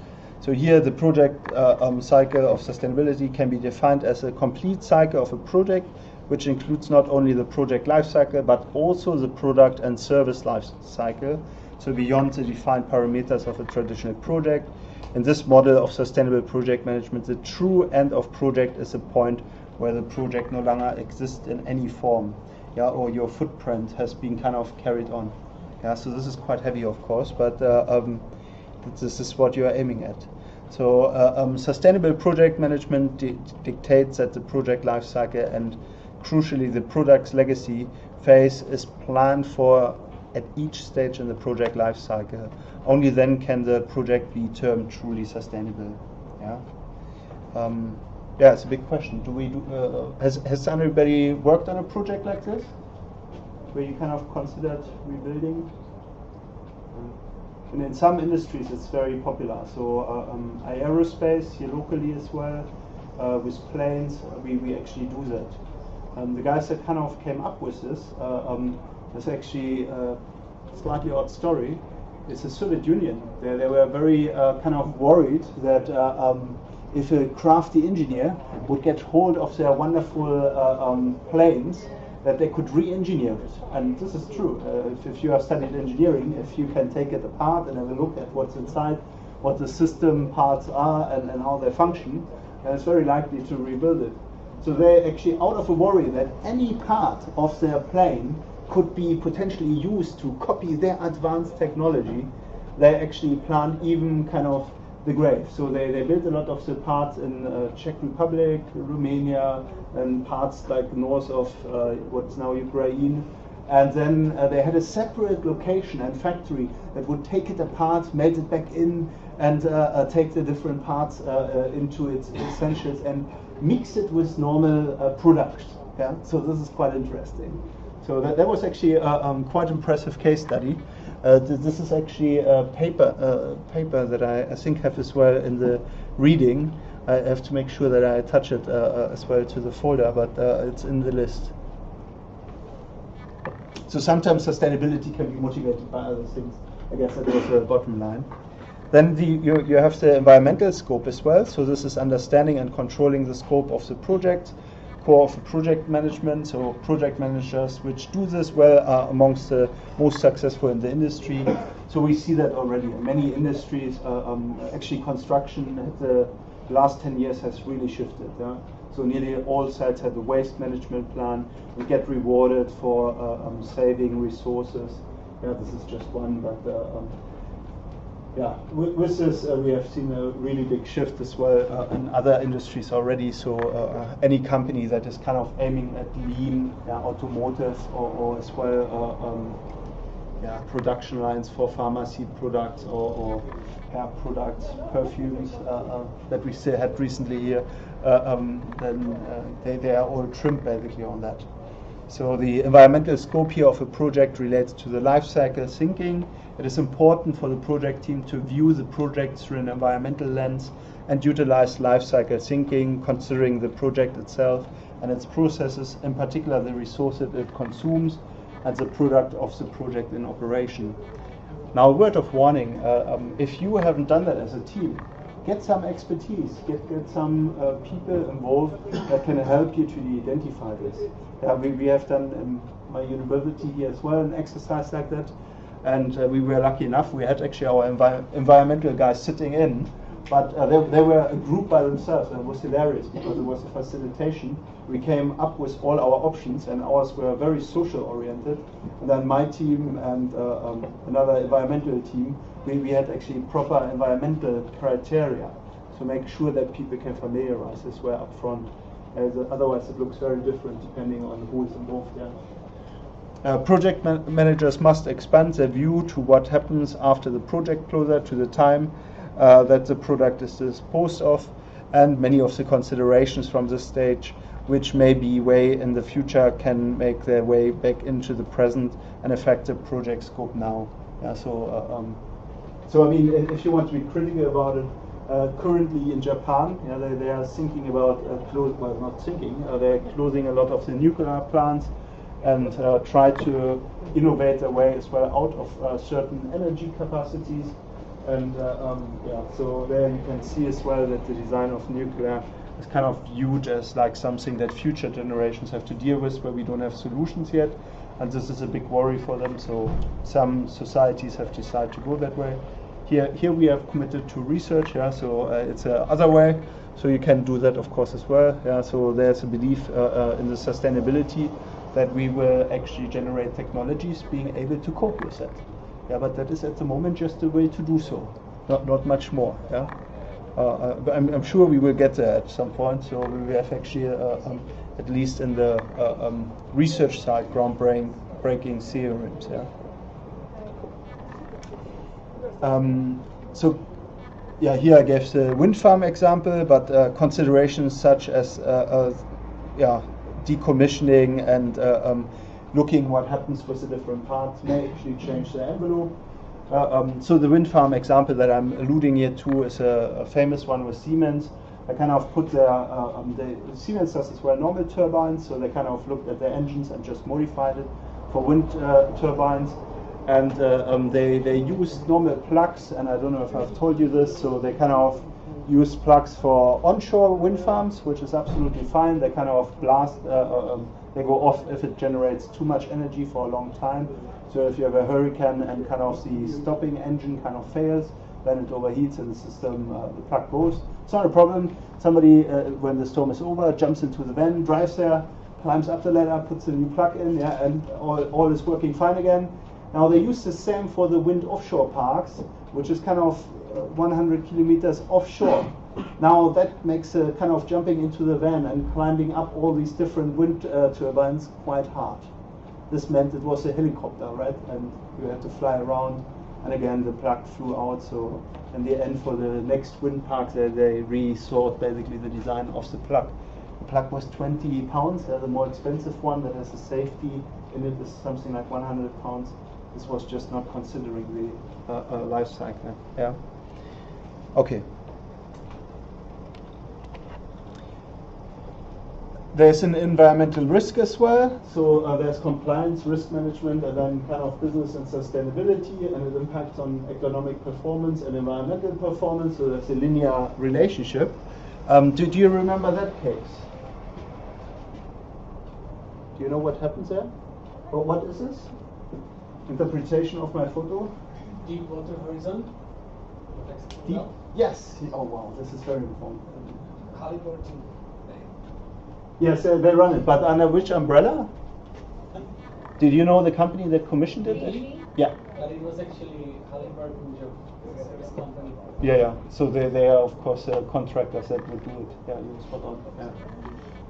So here, the project uh, um, cycle of sustainability can be defined as a complete cycle of a project which includes not only the project lifecycle but also the product and service lifecycle, so beyond the defined parameters of a traditional project. In this model of sustainable project management, the true end of project is a point where the project no longer exists in any form, yeah, or your footprint has been kind of carried on. Yeah, so this is quite heavy, of course, but uh, um, this is what you are aiming at. So uh, um, sustainable project management di dictates that the project lifecycle and crucially, the product's legacy phase is planned for at each stage in the project lifecycle. Only then can the project be termed truly sustainable. Yeah. Um, yeah, it's a big question. Do we do, uh, has has anybody worked on a project like this, where you kind of considered rebuilding? And in some industries, it's very popular. So uh, um, aerospace here locally as well. uh, with planes, we, we actually do that. Um, the guys that kind of came up with this uh, um, actually a slightly odd story. It's the Soviet Union. They, they were very uh, kind of worried that uh, um, if a crafty engineer would get hold of their wonderful uh, um, planes, that they could re-engineer it. And this is true. Uh, if, if you have studied engineering, if you can take it apart and have a look at what's inside, what the system parts are and, and how they function, then it's very likely to rebuild it. So they're actually, out of a worry that any part of their plane could be potentially used to copy their advanced technology, they actually planned even kind of the grave. So they, they built a lot of the parts in uh, Czech Republic, Romania, and parts like north of uh, what's now Ukraine. And then uh, they had a separate location and factory that would take it apart, melt it back in, and uh, uh, take the different parts uh, into its essentials and mix it with normal products. Yeah? So this is quite interesting. So that, that was actually a um, quite impressive case study. Uh, th this is actually a paper, uh, paper that I, I, think have as well in the reading. I have to make sure that I attach it uh, as well to the folder, but it's in the list. So sometimes sustainability can be motivated by other things. I guess that was the bottom line. Then the, you, you have the environmental scope as well. So this is understanding and controlling the scope of the project core of project management. So project managers which do this well are amongst the most successful in the industry. So we see that already in many industries. Uh, um, actually, construction the last 10 years has really shifted. Yeah? So nearly all sites have a waste management plan. We get rewarded for uh, um, saving resources. Yeah, this is just one, but uh, um, yeah, with, this uh, we have seen a really big shift as well uh, in other industries already. So uh, uh any company that is kind of aiming at lean, yeah, automotive, or, or, as well uh, um, yeah, production lines for pharmacy products or, or hair products, perfumes uh, that we had recently here, um, then they, they are all trimmed basically on that. So the environmental scope here of a project relates to the life cycle thinking it is important for the project team to view the project through an environmental lens and utilize life cycle thinking, considering the project itself and its processes, in particular the resources it consumes and the product of the project in operation. Now, a word of warning uh, um, if you haven't done that as a team, get some expertise, get, get some uh, people involved that can help you to identify this. Yeah, we, we have done in my university here as well an exercise like that and uh, we were lucky enough. We had actually our envi environmental guys sitting in, but uh, they, they, were a group by themselves, and it was hilarious because it was a facilitation. We came up with all our options, and ours were very social oriented. And then my team and uh, um, another environmental team, we, we had actually proper environmental criteria to make sure that people can familiarize this well up front. As, otherwise, it looks very different depending on who is involved there. Uh, project man managers must expand their view to what happens after the project closure to the time uh, that the product is disposed of and many of the considerations from this stage which may be way in the future can make their way back into the present and affect the project scope now. Yeah, so, uh, um, so I mean, if you want to be critical about it, uh, currently in Japan, they, they are thinking about uh, well, not thinking, uh, they're closing a lot of the nuclear plants and uh, try to innovate their way as well out of uh, certain energy capacities. And uh, um, yeah, so there you can see as well that the design of nuclear is kind of viewed as like something that future generations have to deal with, where we don't have solutions yet. And this is a big worry for them. So some societies have decided to go that way. Here, here we have committed to research. Yeah, so uh, it's a other way. So you can do that, of course, as well. Yeah, so there's a belief uh, uh, in the sustainability that we will actually generate technologies being able to cope with that. Yeah, but that is at the moment just a way to do so, not not much more. Yeah, uh, uh, I'm, I'm, sure we will get there at some point. So we have actually, uh, um, at least in the uh, um, research side, groundbreaking theorems. Yeah. Um, so yeah, here I gave the wind farm example, but uh, considerations such as uh, yeah, decommissioning and uh, um, looking what happens with the different parts may actually change the envelope. Uh, um, so the wind farm example that I'm alluding here to is a, a, famous one with Siemens. they kind of put their, uh, um, the Siemens does as well normal turbines, so they kind of looked at their engines and just modified it for wind turbines. And uh, um, they, they use normal plugs, and I don't know if I've told you this, so they kind of use plugs for onshore wind farms, which is absolutely fine. They kind of blast, uh, uh, um, they go off if it generates too much energy for a long time. So if you have a hurricane and kind of the stopping engine kind of fails, then it overheats and the system, uh, the plug goes. It's not a problem. Somebody, uh, when the storm is over, jumps into the van, drives there, climbs up the ladder, puts a new plug in, yeah, and all, all is working fine again. Now they use the same for the wind offshore parks, which is kind of 100 kilometers offshore. Now that makes uh, kind of jumping into the van and climbing up all these different wind uh, turbines quite hard. This meant it was a helicopter, right? And you had to fly around. And again the plug flew out. So in the end for the next wind park they, they rethought basically the design of the plug. The plug was 20 pounds. Uh, the more expensive one that has a safety in it. Is something like 100 pounds. This was just not considering the uh, uh, life cycle. Yeah okay there's an environmental risk as well. So uh, there's compliance, risk management, and then kind of business and sustainability, and it impacts on economic performance and environmental performance. So there's a linear relationship. Um, do, do you remember that case? Do you know what happens there? Or what is this? Interpretation of my photo? Deepwater Horizon. Deep? Yes. Oh wow, this is very important. Halliburton. Yes, uh, they run it, but under which umbrella? Did you know the company that commissioned it? Really? Yeah. But it was actually Halliburton job. Service company. Yeah, yeah. So they, they are of course uh, contractors that would do it. Yeah, you spot on. Yeah.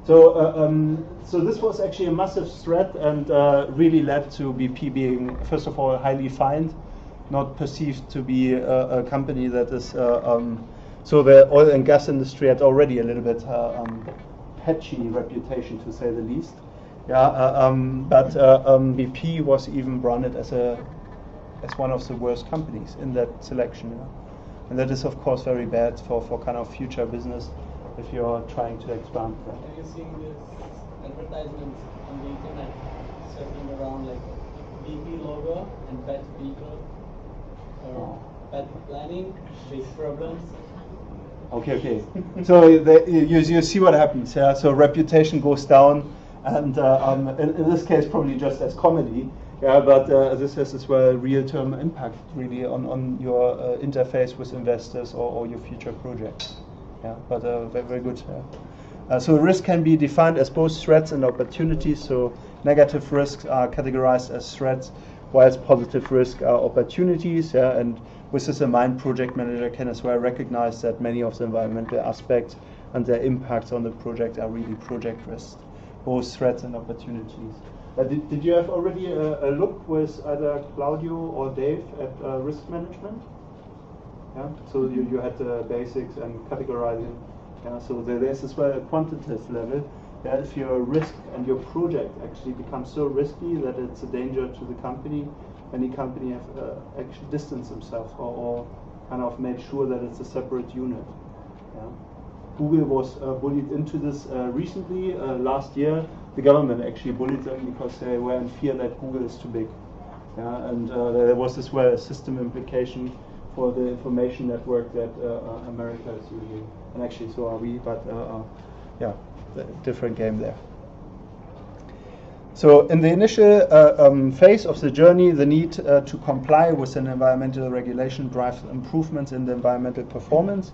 So uh, um, so this was actually a massive threat and uh, really led to BP being first of all highly fined, not perceived to be a, a company that is. Uh, um, so the oil and gas industry had already a little bit uh, um, patchy reputation to say the least. Yeah, uh, um, but um, BP was even branded as a as one of the worst companies in that selection. You? And that is of course very bad for, for kind of future business if you're trying to expand. Right? Have you seen this advertisements on the internet circling around like BP logo and bad people bad planning, big problems? Okay, okay. so the, you, you see what happens. Yeah. So reputation goes down, and uh, um, in, in, this case probably just as comedy. Yeah, but uh, this has as well real-term impact really on on your uh, interface with investors or, or, your future projects. Yeah, but uh, very, very good. Yeah. Uh, so risk can be defined as both threats and opportunities. So negative risks are categorized as threats, whilst positive risks are opportunities. Yeah, and with this in mind, project manager can as well recognize that many of the environmental aspects and their impacts on the project are really project risks, both threats and opportunities. Uh, did, did you have already a, a, look with either Claudio or Dave at uh, risk management? Yeah, so you, you had the basics and categorizing. Yeah, so there, there's as well a quantitative level. Yeah, if your risk and your project actually becomes so risky that it's a danger to the company, any company have uh, actually distanced themselves or, or, kind of made sure that it's a separate unit. Yeah. Google was uh, bullied into this uh, recently. Uh, last year, the government actually bullied them because they were in fear that Google is too big. Yeah, and uh, there was as well a system implication for the information network that uh, America is using. And actually, so are we, but yeah, different game there. So in the initial uh, um, phase of the journey, the need uh, to comply with an environmental regulation drives improvements in the environmental performance.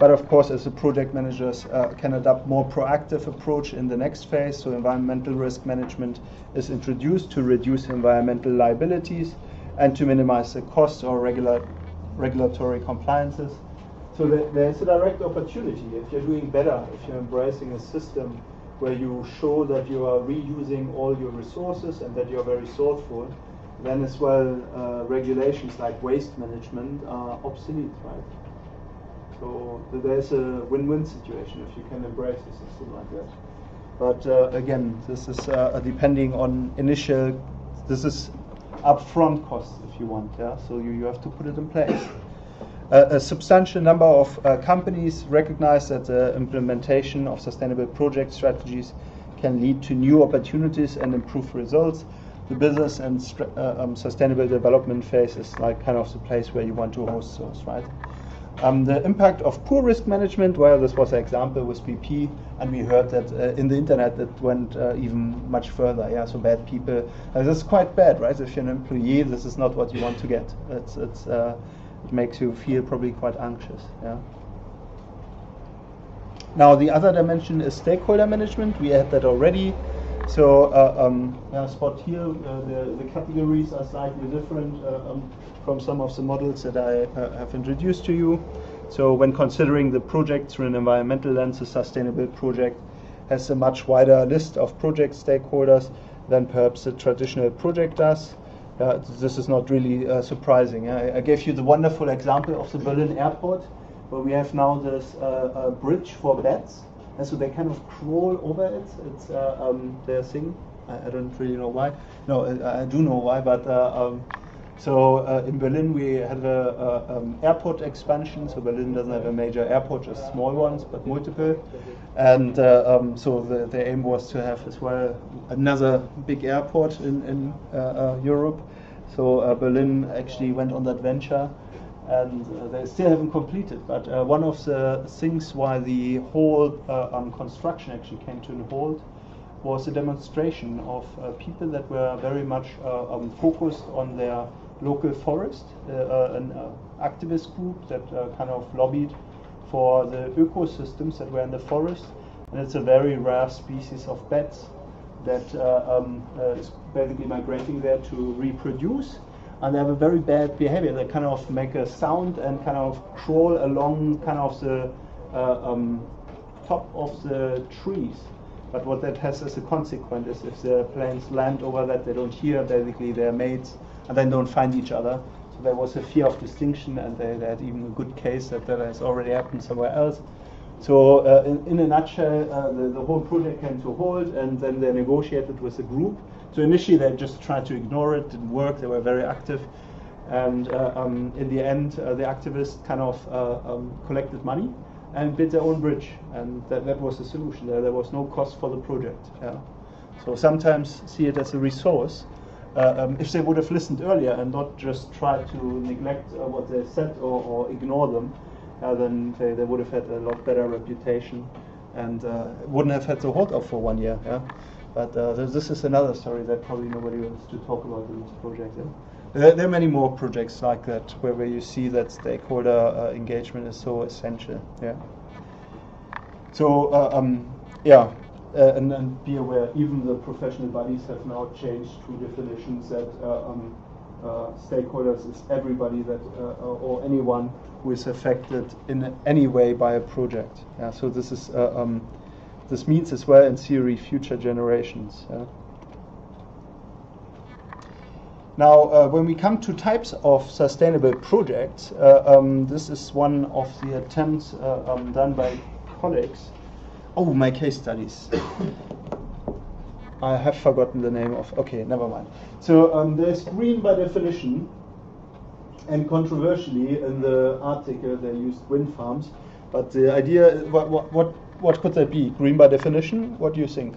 But of course, as the project managers uh, can adopt more proactive approach in the next phase, so environmental risk management is introduced to reduce environmental liabilities and to minimize the cost or regular, regulatory compliances. So there's a direct opportunity if you're doing better, if you're embracing a system where you show that you are reusing all your resources and that you're very thoughtful, then as well uh, regulations like waste management are obsolete, right? So there's a win-win situation if you can embrace a system like that. But uh, again, this is uh, depending on initial, this is upfront costs if you want, yeah? So you, you have to put it in place. A, substantial number of uh, companies recognize that the implementation of sustainable project strategies can lead to new opportunities and improve results. The business and uh, um, sustainable development phase is like kind of the place where you want to host those, right? Um, the impact of poor risk management, well, this was an example with BP, and we heard that uh, in the internet it went uh, even much further. Yeah, so bad people. Uh, this is quite bad, right? If you're an employee, this is not what you want to get. It's, it's, uh, it makes you feel probably quite anxious. Yeah. Now the other dimension is stakeholder management. We had that already. So uh, um, yeah, spot here, uh, the, the categories are slightly different uh, um, from some of the models that I uh, have introduced to you. So when considering the project through an environmental lens, a sustainable project has a much wider list of project stakeholders than perhaps a traditional project does. Uh, this is not really uh, surprising. I, I, gave you the wonderful example of the Berlin airport, where we have now this uh, bridge for bats, and so they kind of crawl over it. It's uh, um, their thing. I, I, don't really know why. No, I, I do know why, but uh, um, so uh, in Berlin we had a, a um, airport expansion. So Berlin doesn't have a major airport, just small ones, but multiple. And uh, um, so the, the, aim was to have as well another big airport in, in uh, uh, Europe. So uh, Berlin actually went on that venture, and uh, they still haven't completed. But one of the things why the whole um, construction actually came to a halt was a demonstration of people that were very much um, focused on their local forest, an activist group that kind of lobbied for the ecosystems that were in the forest. And it's a very rare species of bats that uh, um, uh, is basically migrating there to reproduce. And they have a very bad behavior. They kind of make a sound and kind of crawl along kind of the uh, um, top of the trees. But what that has as a consequence is if the planes land over that, they don't hear basically their mates and then don't find each other So there was a fear of distinction, and they, they, had even a good case that that has already happened somewhere else. So, uh, in, in, a nutshell, uh, the, the, whole project came to halt, and then they negotiated with the group. So initially, they just tried to ignore it, didn't work. They were very active, and uh, um, in the end, uh, the activists kind of uh, um, collected money and built their own bridge, and that, that was the solution. There, there was no cost for the project. Yeah. So sometimes see it as a resource um, if they would have listened earlier and not just tried to neglect uh, what they said or, or ignore them, uh, then they, they, would have had a lot better reputation and uh, wouldn't have had to hold off for one year. Yeah? But uh, this is another story that probably nobody wants to talk about in this project. Yeah? There, are many more projects like that where, where you see that stakeholder uh, engagement is so essential. Yeah. So um, yeah, uh, and, and, be aware, even the professional bodies have now changed to definitions that uh, um, uh, stakeholders is everybody that uh, or anyone who is affected in any way by a project. Yeah, so this is uh, um, this means as well in theory future generations. Yeah. Now, uh, when we come to types of sustainable projects, um, this is one of the attempts um, done by colleagues Oh, my case studies. I have forgotten the name of. Okay, never mind. So um, there's green by definition, and controversially in the article they used wind farms, but the idea, what what what what could that be? Green by definition? What do you think?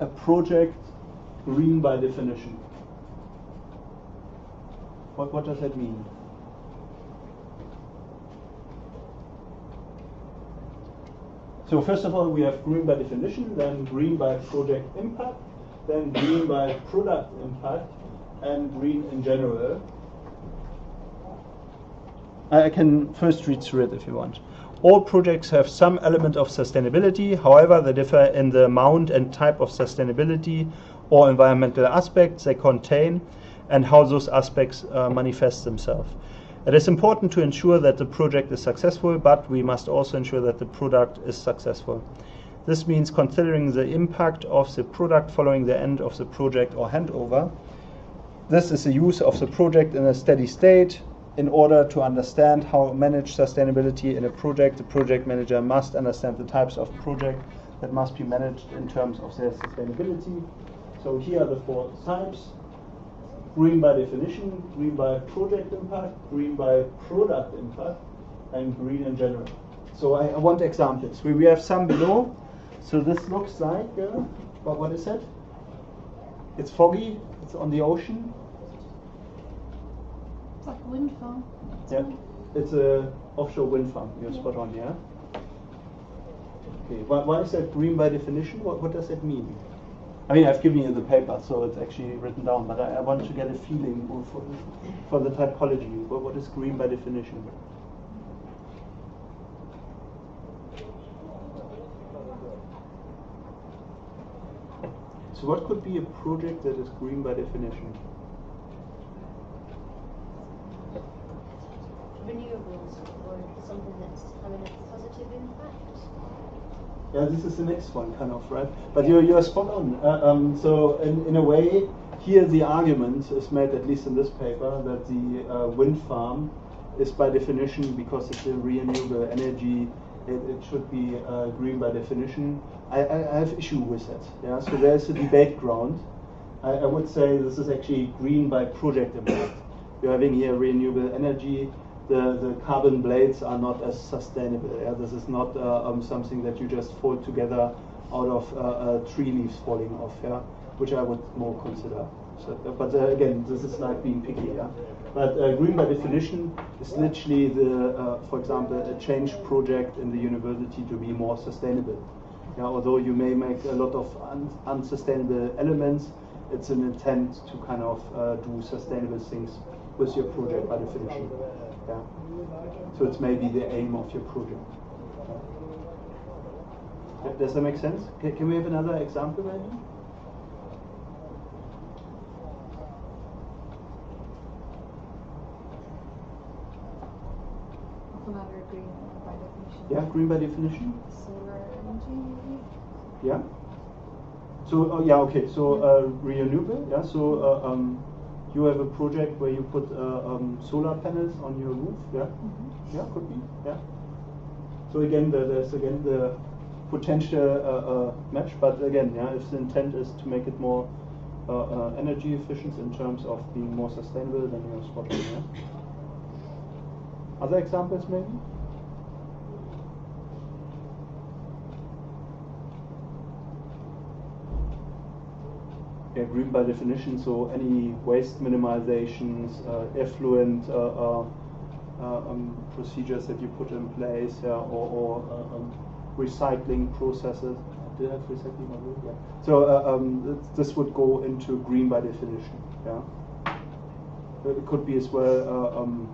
A project green by definition. What what does that mean? So first of all, we have green by definition, then green by project impact, then green by product impact, and green in general. I can first read through it if you want. All projects have some element of sustainability, however, they differ in the amount and type of sustainability or environmental aspects they contain and how those aspects uh, manifest themselves. It is important to ensure that the project is successful, but we must also ensure that the product is successful. This means considering the impact of the product following the end of the project or handover. This is the use of the project in a steady state. In order to understand how manage sustainability in a project, the project manager must understand the types of project that must be managed in terms of their sustainability. So here are the four types green by definition, green by project impact, green by product impact, and green in general. So I, I want examples. We, we have some below. So this looks like, uh, what, what is it? It's foggy, it's on the ocean. It's like a wind farm. Yeah, it's a offshore wind farm. You're spot on, yeah? Okay, why, why is that green by definition? What, what does that mean? I mean, I've given you the paper, so it's actually written down, but I, I want to get a feeling for, for the typology. What, what is green by definition? So what could be a project that is green by definition? Renewables or something that's having a positive impact. Yeah, this is the next one, kind of, right? But you're, you're spot on. Uh, um, so, in, in a way, here the argument is made, at least in this paper, that the uh, wind farm is by definition, because it's a renewable energy, it, it should be uh, green by definition. I, I, I, have issue with that. Yeah, so there's a debate ground. I, I would say this is actually green by project impact. You're having here renewable energy the, the carbon blades are not as sustainable. Yeah? This is not uh, um, something that you just fold together out of uh, uh, tree leaves falling off, yeah? which I would more consider. So, uh, but uh, again, this is like being picky. Yeah? But uh, green by definition is literally the, for example, a change project in the university to be more sustainable. Yeah, although you may make a lot of un unsustainable elements, it's an intent to kind of do sustainable things with your project by definition. Yeah. So it's maybe the aim of your project. Does that make sense? Can, can we have another example maybe? Another green by definition. Yeah, green by definition. Solar energy? Yeah. So uh, yeah, okay. So uh, renewable. Yeah. So uh, um, you have a project where you put uh, um, solar panels on your roof, yeah? Mm -hmm. Yeah, could be, yeah. So again, the, there's again the potential uh, uh, match, but again, yeah, if the intent is to make it more uh, uh, energy efficient in terms of being more sustainable, then you're spot on, yeah. Other examples, maybe? Yeah, green by definition, so any waste minimizations, uh, effluent uh, uh, uh, um, procedures that you put in place, yeah, or, or uh, um, recycling processes. Did I have recycling Yeah. So um, this would go into green by definition. Yeah. It could be as well um,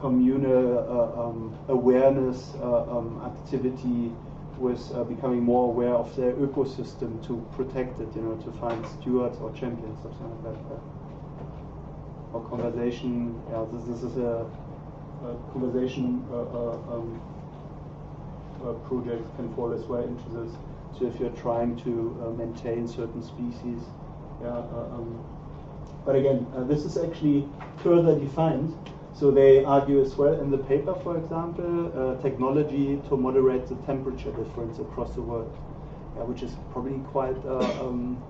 communal um, awareness um, activity with uh, becoming more aware of their ecosystem to protect it, you know, to find stewards or champions or something like that. Or conversation, yeah, this, this is a, a conversation uh, uh, um, project can fall as well into this. So if you're trying to uh, maintain certain species, yeah, uh, um, but again, uh, this is actually further defined so they argue as well in the paper, for example, uh, technology to moderate the temperature difference across the world, yeah, which is probably quite. Uh, <coughs> um,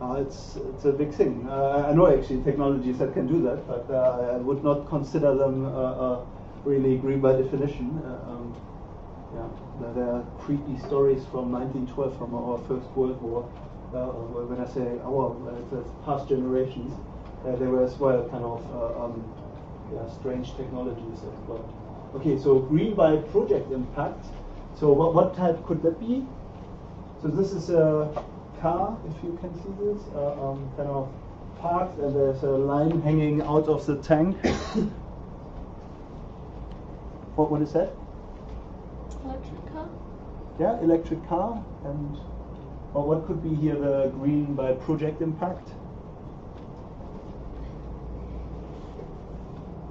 uh, it's it's a big thing. Uh, I know actually technologies that can do that, but uh, I would not consider them uh, really green by definition. Um, yeah, there are creepy stories from 1912 from our First World War. when I say our, it's past generations, they were as well kind of. Um, yeah, strange technologies as well. Okay, so green by project impact. So what, what type could that be? So this is a car, if you can see this, uh, um, kind of parked and there's a line hanging out of the tank. <coughs> what, what is that? Electric car. Yeah, electric car. And well, what could be here the green by project impact?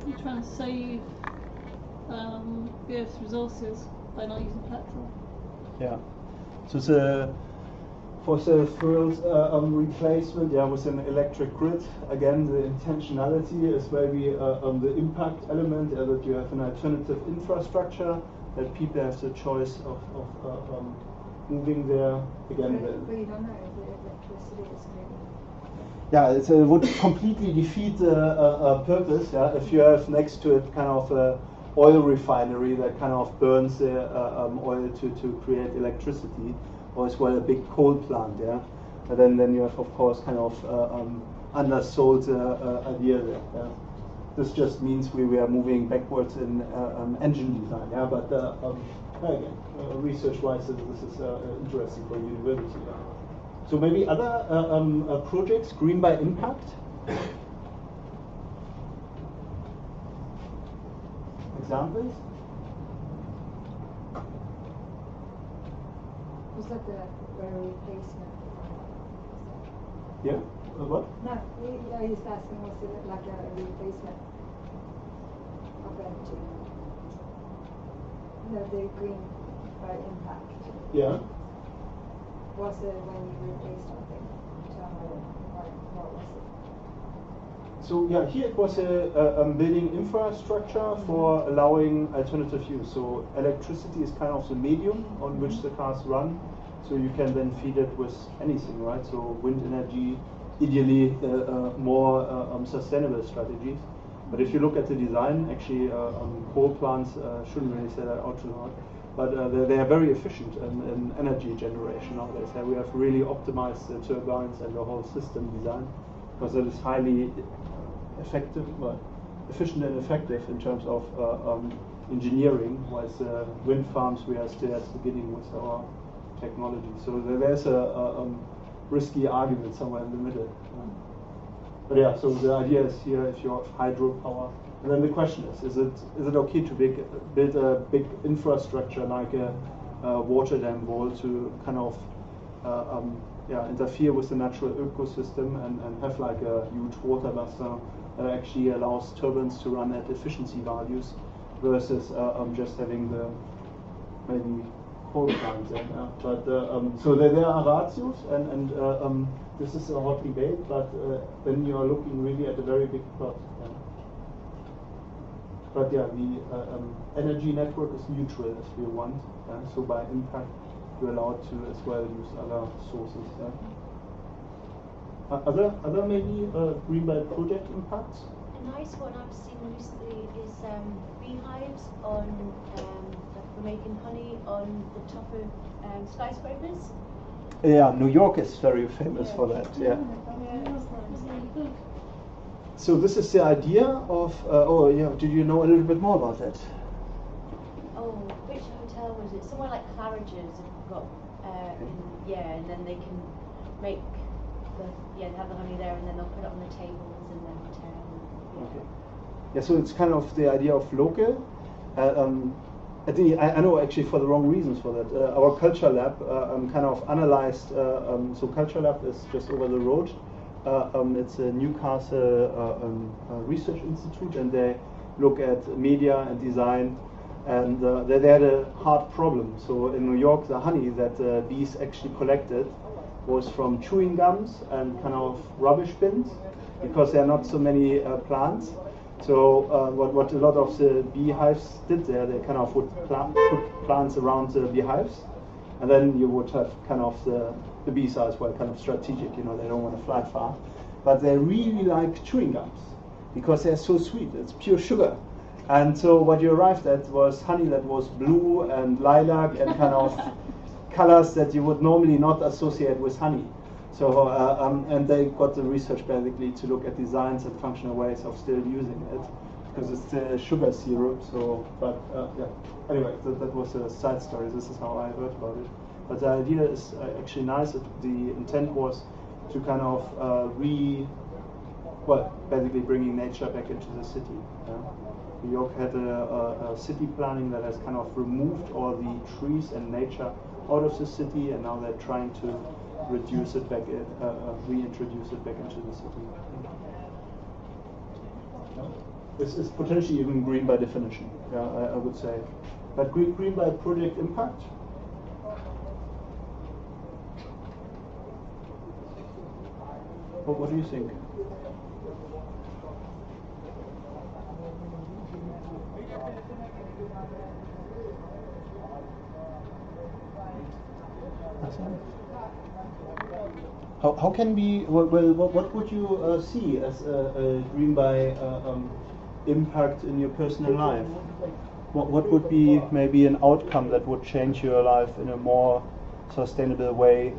You're trying to save um, the Earth's resources by not using petrol. Yeah. So it's a fossil fuels uh, um, replacement, yeah, with an electric grid. Again, the intentionality is maybe uh, um, the impact element, uh, that you have an alternative infrastructure, that people have the choice of, of uh, um, moving there again. But, the- but you don't know if the electricity is maybe. Yeah, it would completely defeat the uh, uh, purpose. Yeah, if you have next to it kind of a oil refinery that kind of burns the uh, um, oil to, to create electricity, or as well a big coal plant. Yeah, and then then you have of course kind of um, undersold idea there. Yeah? This just means we we are moving backwards in um, engine design. Yeah, but um, again, research-wise, this is interesting for university. Yeah? So maybe other uh, um, uh, projects, Green by Impact. Examples? Was that the replacement? Yeah. Uh, what? No, I just asking, was it like a replacement of energy? No, the green by impact. Yeah. Was it when you replaced something? Tell me what, what was it? So yeah, here it was a, a, building infrastructure for allowing alternative use. So electricity is kind of the medium on which the cars run. So you can then feed it with anything, right? So wind energy, ideally uh, uh, more uh, um, sustainable strategies. But if you look at the design, actually uh, um, coal plants uh, shouldn't really say that out too loud. But uh, they, are very efficient in, in energy generation nowadays. We have really optimized the turbines and the whole system design because it is highly effective, well, efficient and effective in terms of uh, um, engineering, whereas uh, wind farms we are still at the beginning with our technology. So there's a, a um, risky argument somewhere in the middle. Um, but yeah, so the idea is here if you have hydropower, and then the question is: Is it is it okay to big, build a big infrastructure like a, a water dam wall to kind of uh, um, yeah interfere with the natural ecosystem and, and have like a huge water buster that actually allows turbines to run at efficiency values versus uh, um, just having the maybe coal plants there. Yeah. But uh, um, so there, there are ratios, and, and uh, um, this is a hot debate. But uh, then you are looking really at a very big plot. Yeah. But yeah, the uh, um, energy network is neutral as we want. Yeah. So by impact, you're allowed to as well use other sources. Yeah. Uh, other other maybe uh, green by project impacts. A nice one I've seen recently is um, beehives on, um, for making honey on the top of um, skyscrapers. Yeah, New York is very famous for that. Yeah. So this is the idea of. Uh, oh yeah, did you know a little bit more about that? Oh, which hotel was it? Somewhere like Claridge's have got, uh, in, yeah, and then they can make the, yeah, they have the honey there and then they'll put it on the tables in the hotel. Yeah. Okay. Yeah, so it's kind of the idea of local. Uh, um, I think I, I know actually for the wrong reasons for that. Uh, our culture lab uh, um, kind of analyzed. Uh, um, so culture lab is just over the road. Uh, um, it's a Newcastle uh, um, uh, research institute, and they look at media and design. And they, they had a hard problem. So in New York, the honey that bees actually collected was from chewing gums and kind of rubbish bins because there are not so many plants. So uh, what, what a lot of the beehives did there, they kind of would plant, put plants around the beehives, and then you would have kind of the, the as well kind of strategic, you know, they don't want to fly far. But they really like chewing gums because they're so sweet, it's pure sugar. And so what you arrived at was honey that was blue and lilac and kind of <laughs> colors that you would normally not associate with honey. So, uh, um, and they got the research basically to look at designs and functional ways of still using it because it's still sugar syrup. So, but uh, yeah. Anyway, that, that was a side story. This is how I heard about it. But the idea is uh, actually nice. The intent was to kind of uh, re, well, basically bringing nature back into the city. Yeah? New York had a, a, a city planning that has kind of removed all the trees and nature out of the city, and now they're trying to reduce it back, in, uh, uh, reintroduce it back into the city. This is potentially even green by definition, yeah, I, I would say. But green, green by project impact. What, what do you think? How, how can we, well what, what would you uh, see as a, a green by uh, um, impact in your personal life? What, what would be maybe an outcome that would change your life in a more sustainable way?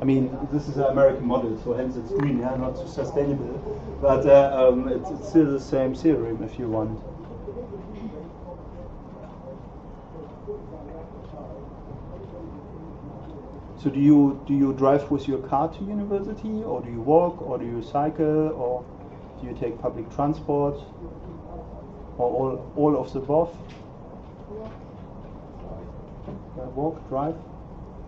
I mean, this is an American model, so hence it's green, yeah, not sustainable. But uh, um, it's, it's still the same theorem if you want. So do you do you drive with your car to university, or do you walk, or do you cycle, or do you take public transport, or all all of the above? Uh, walk, drive.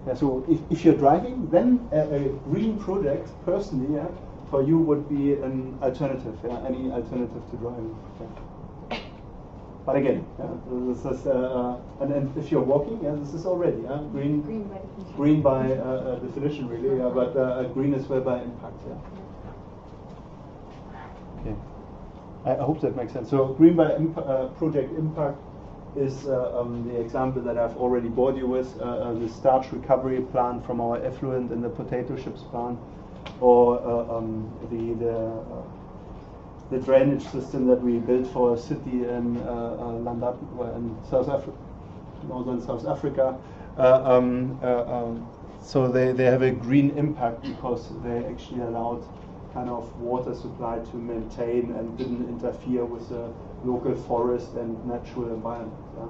Yeah. So if, if you're driving, then a, a green project, personally, yeah, for you would be an alternative. Yeah, any alternative to driving. Yeah. But again, yeah, this is, uh, uh, and, and if you're walking, yeah, this is already yeah, green, Green by definition. green by uh, uh, definition, really. Yeah, but uh, green as well by impact. Yeah. Okay. I, I hope that makes sense. So green by imp- uh, project impact is uh, um, the example that I've already bored you with, uh, the starch recovery plant from our effluent in the potato chips plant, or um, the the, the drainage system that we built for a city in uh, Landat, in South Africa, northern South Africa. Uh, um, uh, um, so they, they have a green impact because they actually allowed kind of water supply to maintain and didn't interfere with the local forest and natural environment. Yeah?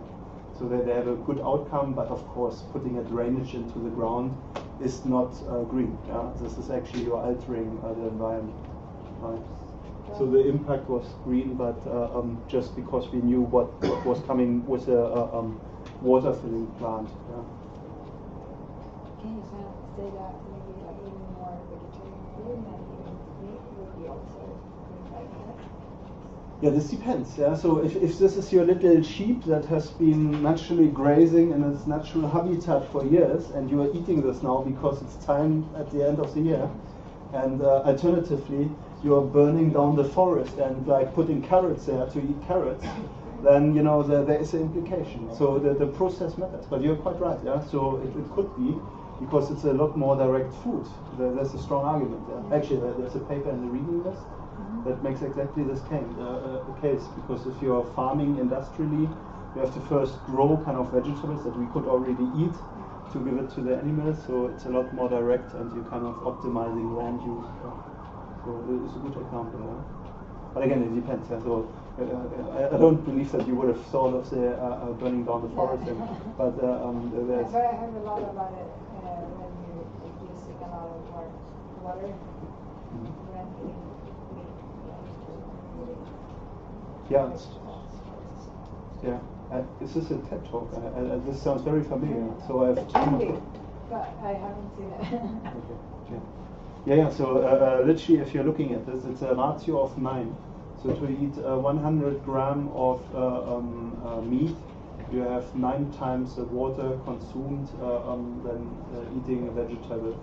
So they, they have a good outcome, but of course putting a drainage into the ground is not uh, green. Yeah? This is actually you're altering uh, the environment. Right? So the impact was green, but uh, um, just because we knew what, what was coming with a, uh, um, water filling plant. Yeah? Can you say that maybe like eating more vegetarian food than eating meat would be also green by impact? Yeah, this depends. Yeah, so if, if this is your little sheep that has been naturally grazing in its natural habitat for years, and you are eating this now because it's time at the end of the year, and uh, alternatively you are burning down the forest and like putting carrots there to eat carrots, then you know there, is an implication. So the, the process matters. But you're quite right. Yeah, so it, it could be because it's a lot more direct food. There, there's a strong argument. Actually, there, there's a paper in the reading list that makes exactly this case, uh, uh, case because if you're farming industrially, you have to first grow kind of vegetables that we could already eat to give it to the animals. So it's a lot more direct, and you're kind of optimizing land use. So it's a good example. Yeah? But again, it depends. Yeah? So uh, uh, I, I don't believe that you would have thought of the uh, uh, burning down the forest, and, but uh, um, there's I heard a lot about it uh, when you using a lot of water when eating meat. Yeah. yeah. Is this a TED talk? This sounds very familiar. So I've It but I haven't seen it. Okay, okay. Yeah, yeah. So uh, uh, literally, if you're looking at this, it's a ratio of nine. So to eat uh, 100 gram of uh, um, uh, meat, you have nine times the water consumed uh, um, than uh, eating a vegetable,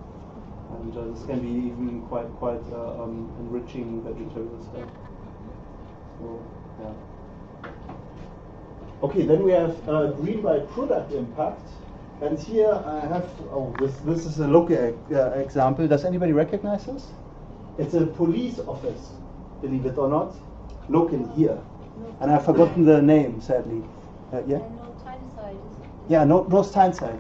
and uh, this can be even quite quite uh, um, enriching vegetables. Yeah. Okay, then we have uh, green by product impact. And here I have, oh, this, this is a local e- uh, example. Does anybody recognize this? It's a police office, believe it or not, locally here. And I've forgotten the name, sadly. Uh, yeah? And North Tyneside. Yeah, no, North Tyneside.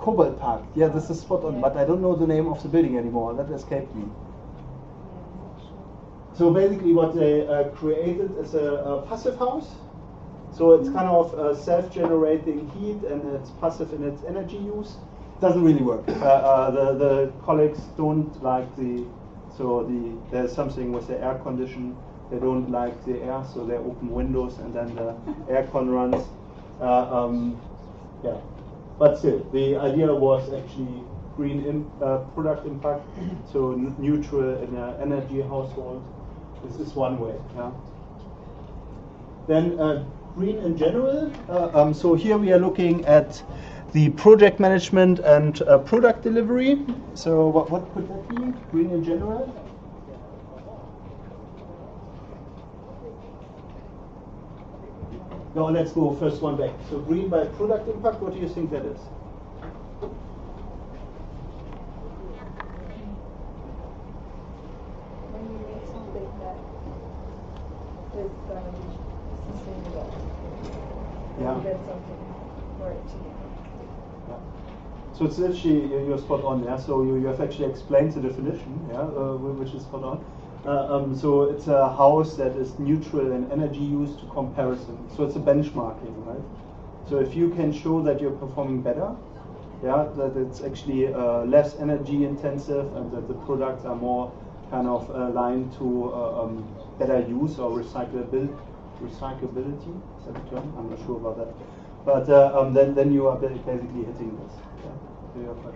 Cobalt. Park. Yeah, this is spot on, but I don't know the name of the building anymore. That escaped me. Yeah, I'm not sure. So basically, what they uh, created is a, a passive house. So it's kind of uh, self-generating heat and it's passive in its energy use. Doesn't really work. Uh, uh, the the colleagues don't like the so the there's something with the air condition. They don't like the air, so they open windows and then the <laughs> aircon runs. Uh, um, yeah, but still, the idea was actually green im- uh, product impact, so n- neutral in an energy household. This is one way. Yeah. Then uh, green in general. Uh, um, so here we are looking at the project management and uh, product delivery. So what, what could that be? Green in general. No, let's go first one back. So green by product impact. What do you think that is? challenge sustainability. Yeah. Get something for it to Yeah. So it's actually you- you're spot on. Yeah. So you, you have actually explained the definition. Yeah, uh, which is spot on. Uh, um, so it's a house that is neutral in energy use to comparison. So it's a benchmarking, right? So if you can show that you're performing better, yeah, that it's actually uh, less energy intensive and that the products are more kind of aligned to uh, um, better use or recyclability. Recyclability is that term? I'm not sure about that. But uh, um, then then you are basically hitting this. Yeah, right.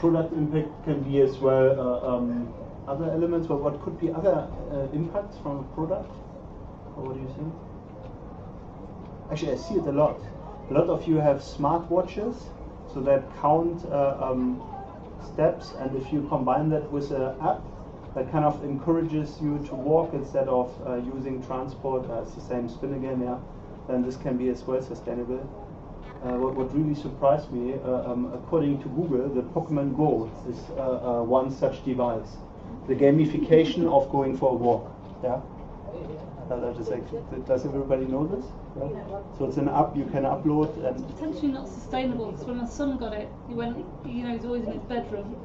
Product impact can be as well uh, um, other elements. But what could be other uh, impacts from a product? Or what do you think? Actually, I see it a lot. A lot of you have smartwatches, so that count uh, um, steps, and if you combine that with an app, that kind of encourages you to walk instead of uh, using transport. Uh, it's the same spin again, yeah. Then this can be as well sustainable. Uh, what, what really surprised me, uh, um, according to Google, the Pokemon Go is uh, uh, one such device. The gamification of going for a walk. Yeah. Uh, actually, does everybody know this? Yeah. So it's an app you can upload and it's Potentially not sustainable because when my son got it, he went, you know, he's always in his bedroom.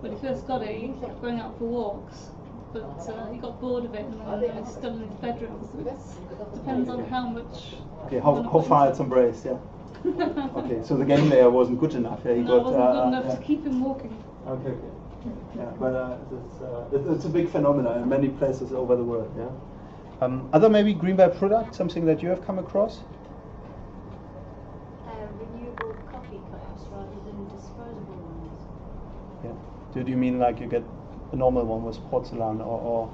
When he first got it, he kept going out for walks, but uh, he got bored of it and then he's still in his bedroom. So it depends on how much. okay, how, how far it's embraced, yeah. <laughs> Okay, so the game layer wasn't good enough. Yeah, he No, it got. wasn't uh, good enough yeah. to keep him walking. Okay, okay. Yeah, but uh, it's, uh, it, it's a big phenomenon in many places over the world. Yeah. Um, other maybe green by product, something that you have come across? Uh, renewable coffee cups rather than disposable ones. Yeah. Do, do you mean like you get a normal one with porcelain or, or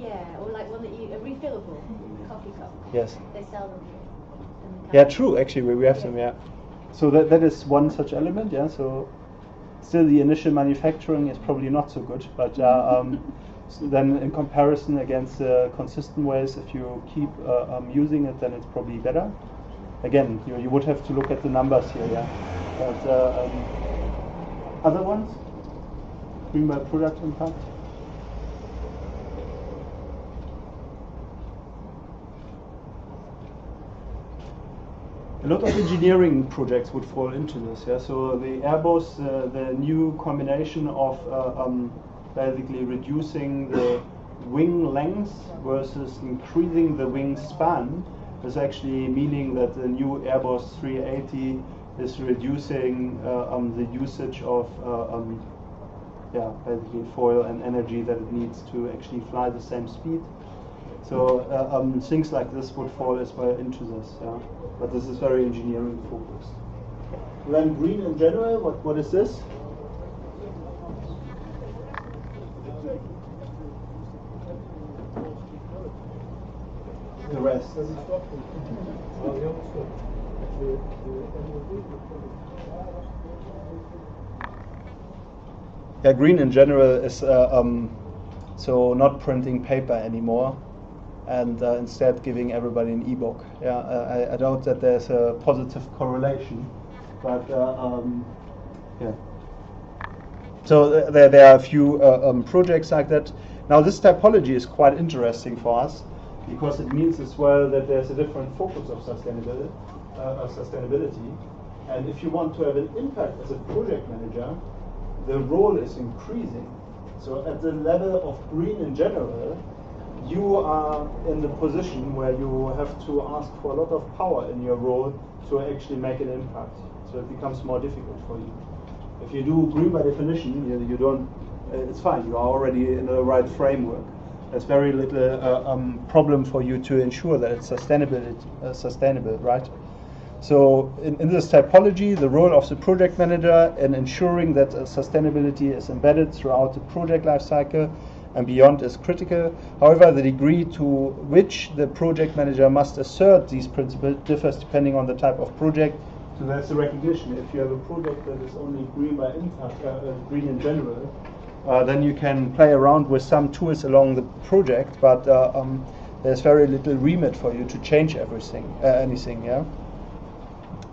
Yeah, or like one that you a refillable coffee cup. yes? They sell them. in the Yeah, true. Actually, we, we have them. Yeah. So that that is one such element. Yeah. So still, the initial manufacturing is probably not so good, but uh, <laughs> um, so then in comparison against uh, consistent ways, if you keep uh, um, using it, then it's probably better. Again, you, you would have to look at the numbers here. Yeah. But uh, um, other ones, green by product impact. A lot of engineering projects would fall into this. Yeah, so the Airbus, uh, the new combination of uh, um, basically reducing the wing length versus increasing the wing span is actually meaning that the new Airbus 380 is reducing uh, um, the usage of uh, um, yeah, basically foil and energy that it needs to actually fly the same speed. So uh, um, things like this would fall as well into this, yeah. But this is very engineering focused. Then green in general, what, what is this? The rest. Yeah, green in general is uh, um, so not printing paper anymore, and uh, instead giving everybody an e-book. Yeah, I, I doubt that there's a positive correlation, but uh, um, yeah. So th- there, there are a few uh, um, projects like that. Now this typology is quite interesting for us because it means as well that there's a different focus of sustainability. Uh, of sustainability, and if you want to have an impact as a project manager, the role is increasing. So at the level of green in general, you are in the position where you have to ask for a lot of power in your role to actually make an impact. So it becomes more difficult for you. If you do green by definition, you, you don't. Uh, it's fine. You are already in the right framework. There's very little uh, um, problem for you to ensure that it's sustainable. Uh, sustainable, right? So in, in this typology, the role of the project manager in ensuring that uh, sustainability is embedded throughout the project lifecycle and beyond is critical. However, the degree to which the project manager must assert these principles differs depending on the type of project. So that's the recognition. If you have a project that is only green by impact, uh, uh, green in general, uh, then you can play around with some tools along the project, but uh, um, there's very little remit for you to change everything, uh, anything. Yeah.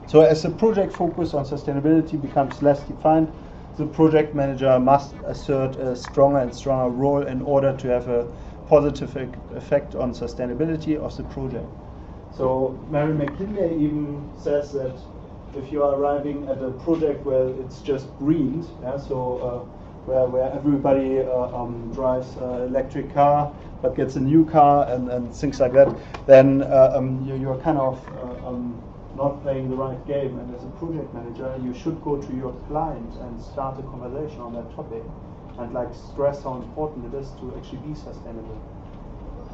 So as the project focus on sustainability becomes less defined, the project manager must assert a stronger and stronger role in order to have a positive effect on sustainability of the project. So Mary McKinlay even says that if you are arriving at a project where it's just greened, yeah, so uh, where, where everybody uh, um, drives an electric car but gets a new car and, and things like that, then uh, um, you, you're kind of uh, um, not playing the right game. And as a project manager, you should go to your client and start a conversation on that topic and like stress how important it is to actually be sustainable.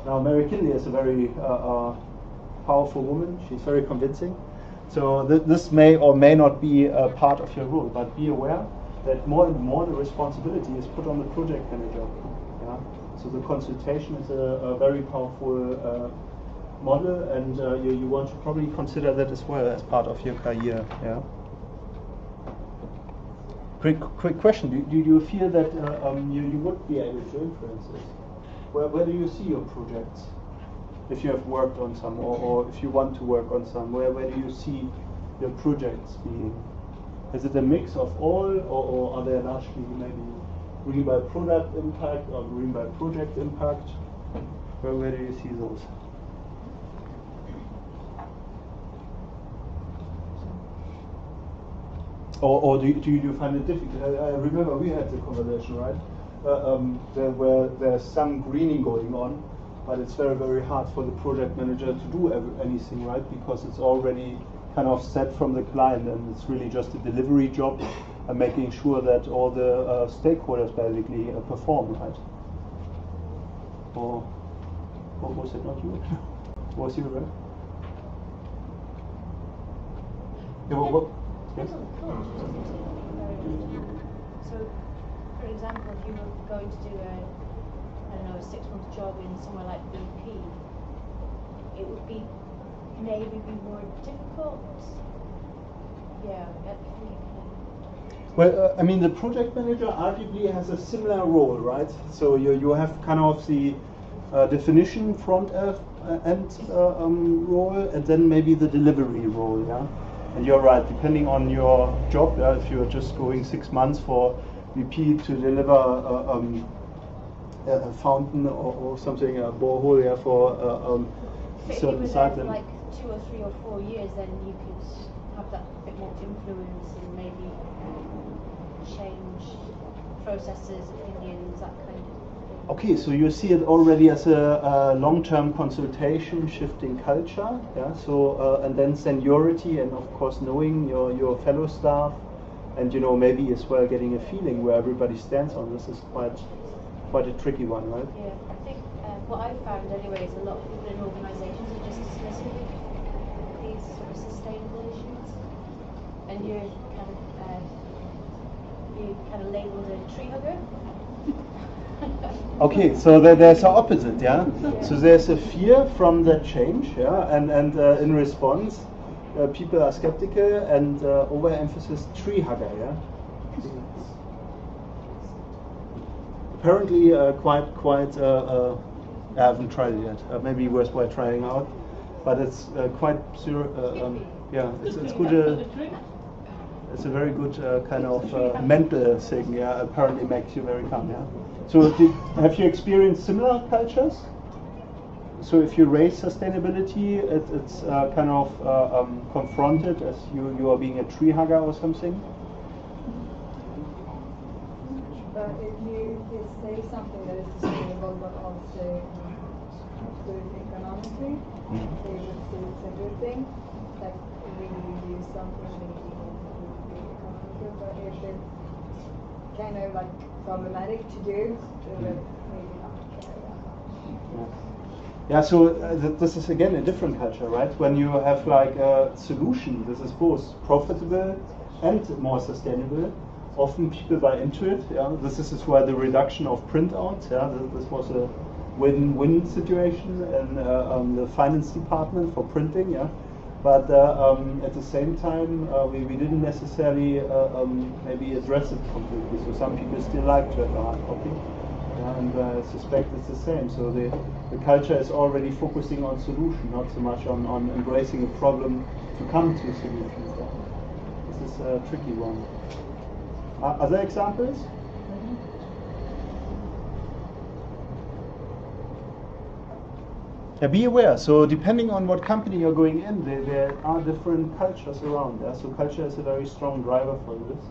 Now, Mary McKinlay is a very uh, uh, powerful woman. She's very convincing. So th- this may or may not be a part of your role, but be aware that more and more the responsibility is put on the project manager. Yeah? So the consultation is a, a very powerful uh, model, and uh, you, you want to probably consider that as well as part of your career. Yeah. Quick, quick question. Do, do you feel that uh, um, you, you would be able to influence this? Where, where do you see your projects? If you have worked on some, or, or if you want to work on some, where, where do you see your projects being? Is it a mix of all, or, or are there largely maybe green by product impact or green by project impact? Where, where do you see those? Or, or do, you, do you find it difficult? I, I remember we had the conversation, right? Uh, um, there, where there's some greening going on, but it's very, very hard for the project manager to do ev- anything, right? Because it's already kind of set from the client and it's really just a delivery job and making sure that all the uh, stakeholders basically uh, perform, right? Or, or was it not you? <laughs> was you, right? Yeah, well, well, So, for example, if you were going to do a, I don't know, a six-month job in somewhere like BP, it would be maybe be more difficult. Yeah. Well, uh, I mean, the project manager arguably has a similar role, right? So you, you have kind of the uh, definition front uh, end uh, um, role, and then maybe the delivery role, yeah. And you're right, depending on your job, yeah, if you're just going six months for BP to deliver uh, um, a, a fountain or, or something, a borehole, yeah, for uh, um, certain site, then like two or three or four years, then you could have that bit more influence and maybe change processes, opinions, that kind of thing. Okay, so you see it already as a, a long-term consultation, shifting culture, yeah. So uh, and then seniority, and of course knowing your your fellow staff, and you know maybe as well getting a feeling where everybody stands on this is quite quite a tricky one, right? Yeah, I think uh, what I've found anyway is a lot of people in organisations are just dismissive of these sort of sustainable issues, and you're kind of uh, you kind of labelled a tree hugger. Okay, so there, there's an opposite, yeah. So there's a fear from that change, yeah, and and uh, in response, uh, people are skeptical and uh, overemphasis tree hugger, yeah. Apparently, uh, quite quite. Uh, uh, I haven't tried it yet. Maybe worthwhile trying out, but it's quite um, yeah, it's, it's good. It's a very good uh, kind of uh, mental thing. Yeah, apparently makes you very calm. Yeah. So, did, have you experienced similar cultures? So, if you raise sustainability, it, it's uh, kind of uh, um, confronted as you you are being a tree hugger or something. But if you say something that is sustainable but also good economically, Mhm. they would say it's a good thing. Like you do something maybe it would be but if it's kind of like problematic to do, would maybe not much. Yeah, so uh, th- this is again a different culture, right? When you have like a solution, this is both profitable and more sustainable. Often people buy into it. Yeah, this is is why the reduction of printouts. Yeah, th- this was a win-win situation in uh, um, the finance department for printing. Yeah, but uh, um, at the same time, uh, we, we didn't necessarily uh, um, maybe address it completely. So some people still like to have a hard copy. And I suspect it's the same. So the, the culture is already focusing on solution, not so much on, on embracing a problem to come to solutions. Yeah. This is a tricky one. Uh, other examples? Yeah, be aware. So depending on what company you're going in, there, there are different cultures around. Yeah? So culture is a very strong driver for this.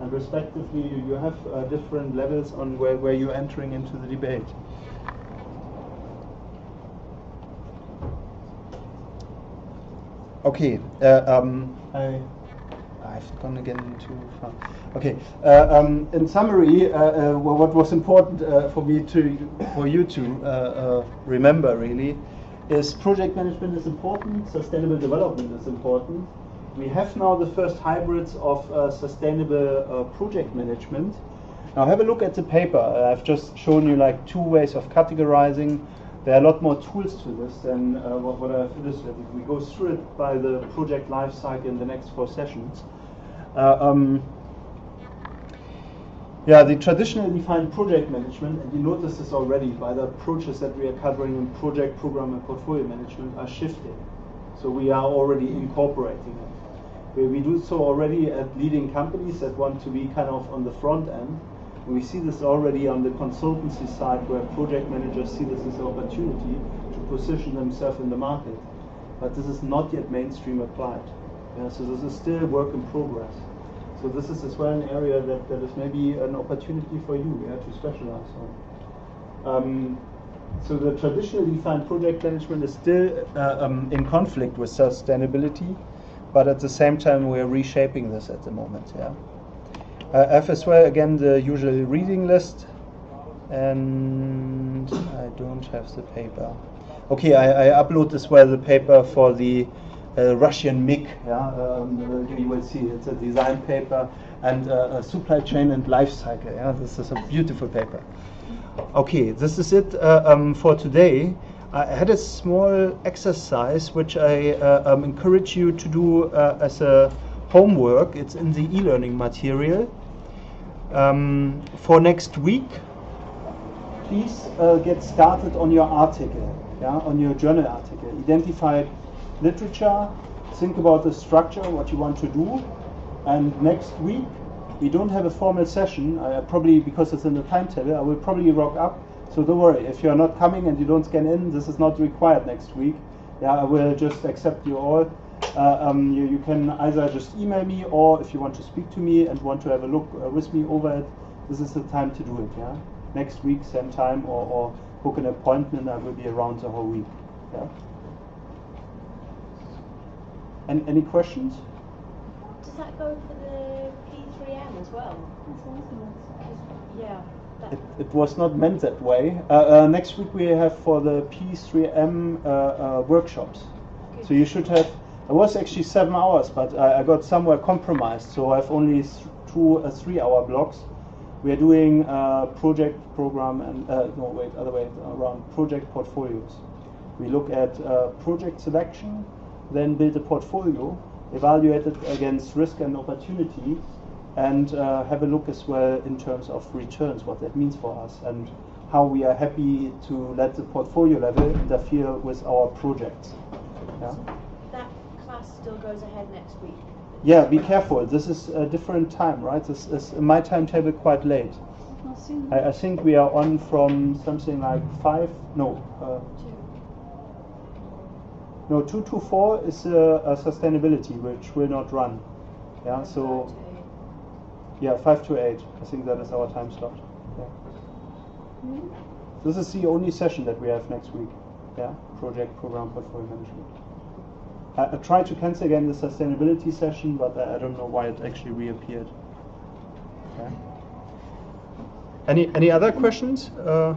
And respectively, you, you have uh, different levels on where, where you're entering into the debate. Okay, uh, um, I, I've gone again too far. Okay, uh, um, in summary, uh, uh what was important uh, for me to, for you to uh, remember really, is project management is important, sustainable development is important. We have now the first hybrids of sustainable project management. Now have a look at the paper. I've just shown you like two ways of categorizing there are a lot more tools to this than uh, what, what, I've illustrated. We go through it by the project life cycle in the next four sessions. Uh, um, yeah, the traditionally defined project management, and you notice this already by the approaches that we are covering in project, program, and portfolio management, are shifting. So we are already incorporating it. We, we do so already at leading companies that want to be kind of on the front end we see this already on the consultancy side where project managers see this as an opportunity to position themselves in the market. But this is not yet mainstream applied. Yeah, so this is still work in progress. So this is as well an area that, that is maybe an opportunity for you yeah, to specialize on. Um, so the traditionally defined project management is still uh, um, in conflict with sustainability, but at the same time we are reshaping this at the moment. Yeah. Uh, F as well, again, the usual reading list. And I don't have the paper. Okay, I, I upload as well the paper for the Russian MIG. Yeah, um, you will see it's a design paper and uh, a supply chain and life cycle. Yeah, this is a beautiful paper. Okay, this is it uh, um, for today. I had a small exercise which I uh, um, encourage you to do uh, as a homework. It's in the e-learning material um, for next week, please uh, get started on your article, yeah, on your journal article. Identify literature, think about the structure, what you want to do, and next week we don't have a formal session. I probably because it's in the timetable, I will probably rock up. So don't worry if you are not coming and you don't scan in. This is not required next week. Yeah, I will just accept you all uh, um, you, you, can either just email me or if you want to speak to me and want to have a look uh, with me over it, this is the time to do it. Yeah, next week, same time, or, or book an appointment. I will be around the whole week. Yeah. Any, any questions? Does that go for the P3M as well? Yeah. It, it, was not meant that way. Uh, uh, next week we have for the P3M uh, uh, workshops. Okay. So you should have it was actually seven hours, but I, I got somewhere compromised, so I have only th two uh, three-hour blocks. We are doing uh, project program and uh, no wait other way around project portfolios. We look at uh, project selection, then build a portfolio, evaluate it against risk and opportunity, and uh, have a look as well in terms of returns, what that means for us, and how we are happy to let the portfolio level interfere with our projects. Yeah That class still goes ahead next week. Yeah, be careful. This is a different time, right? This is my timetable quite late. I, I, think we are on from something like five. No. Uh, no, two to four is a, a, sustainability which will not run. Yeah, so yeah, five to eight. I think that is our time slot. Yeah. This is the only session that we have next week. Yeah, project program portfolio management. I, I, tried to cancel again the sustainability session, but I, I don't know why it actually reappeared. Okay. Any any other questions? Uh,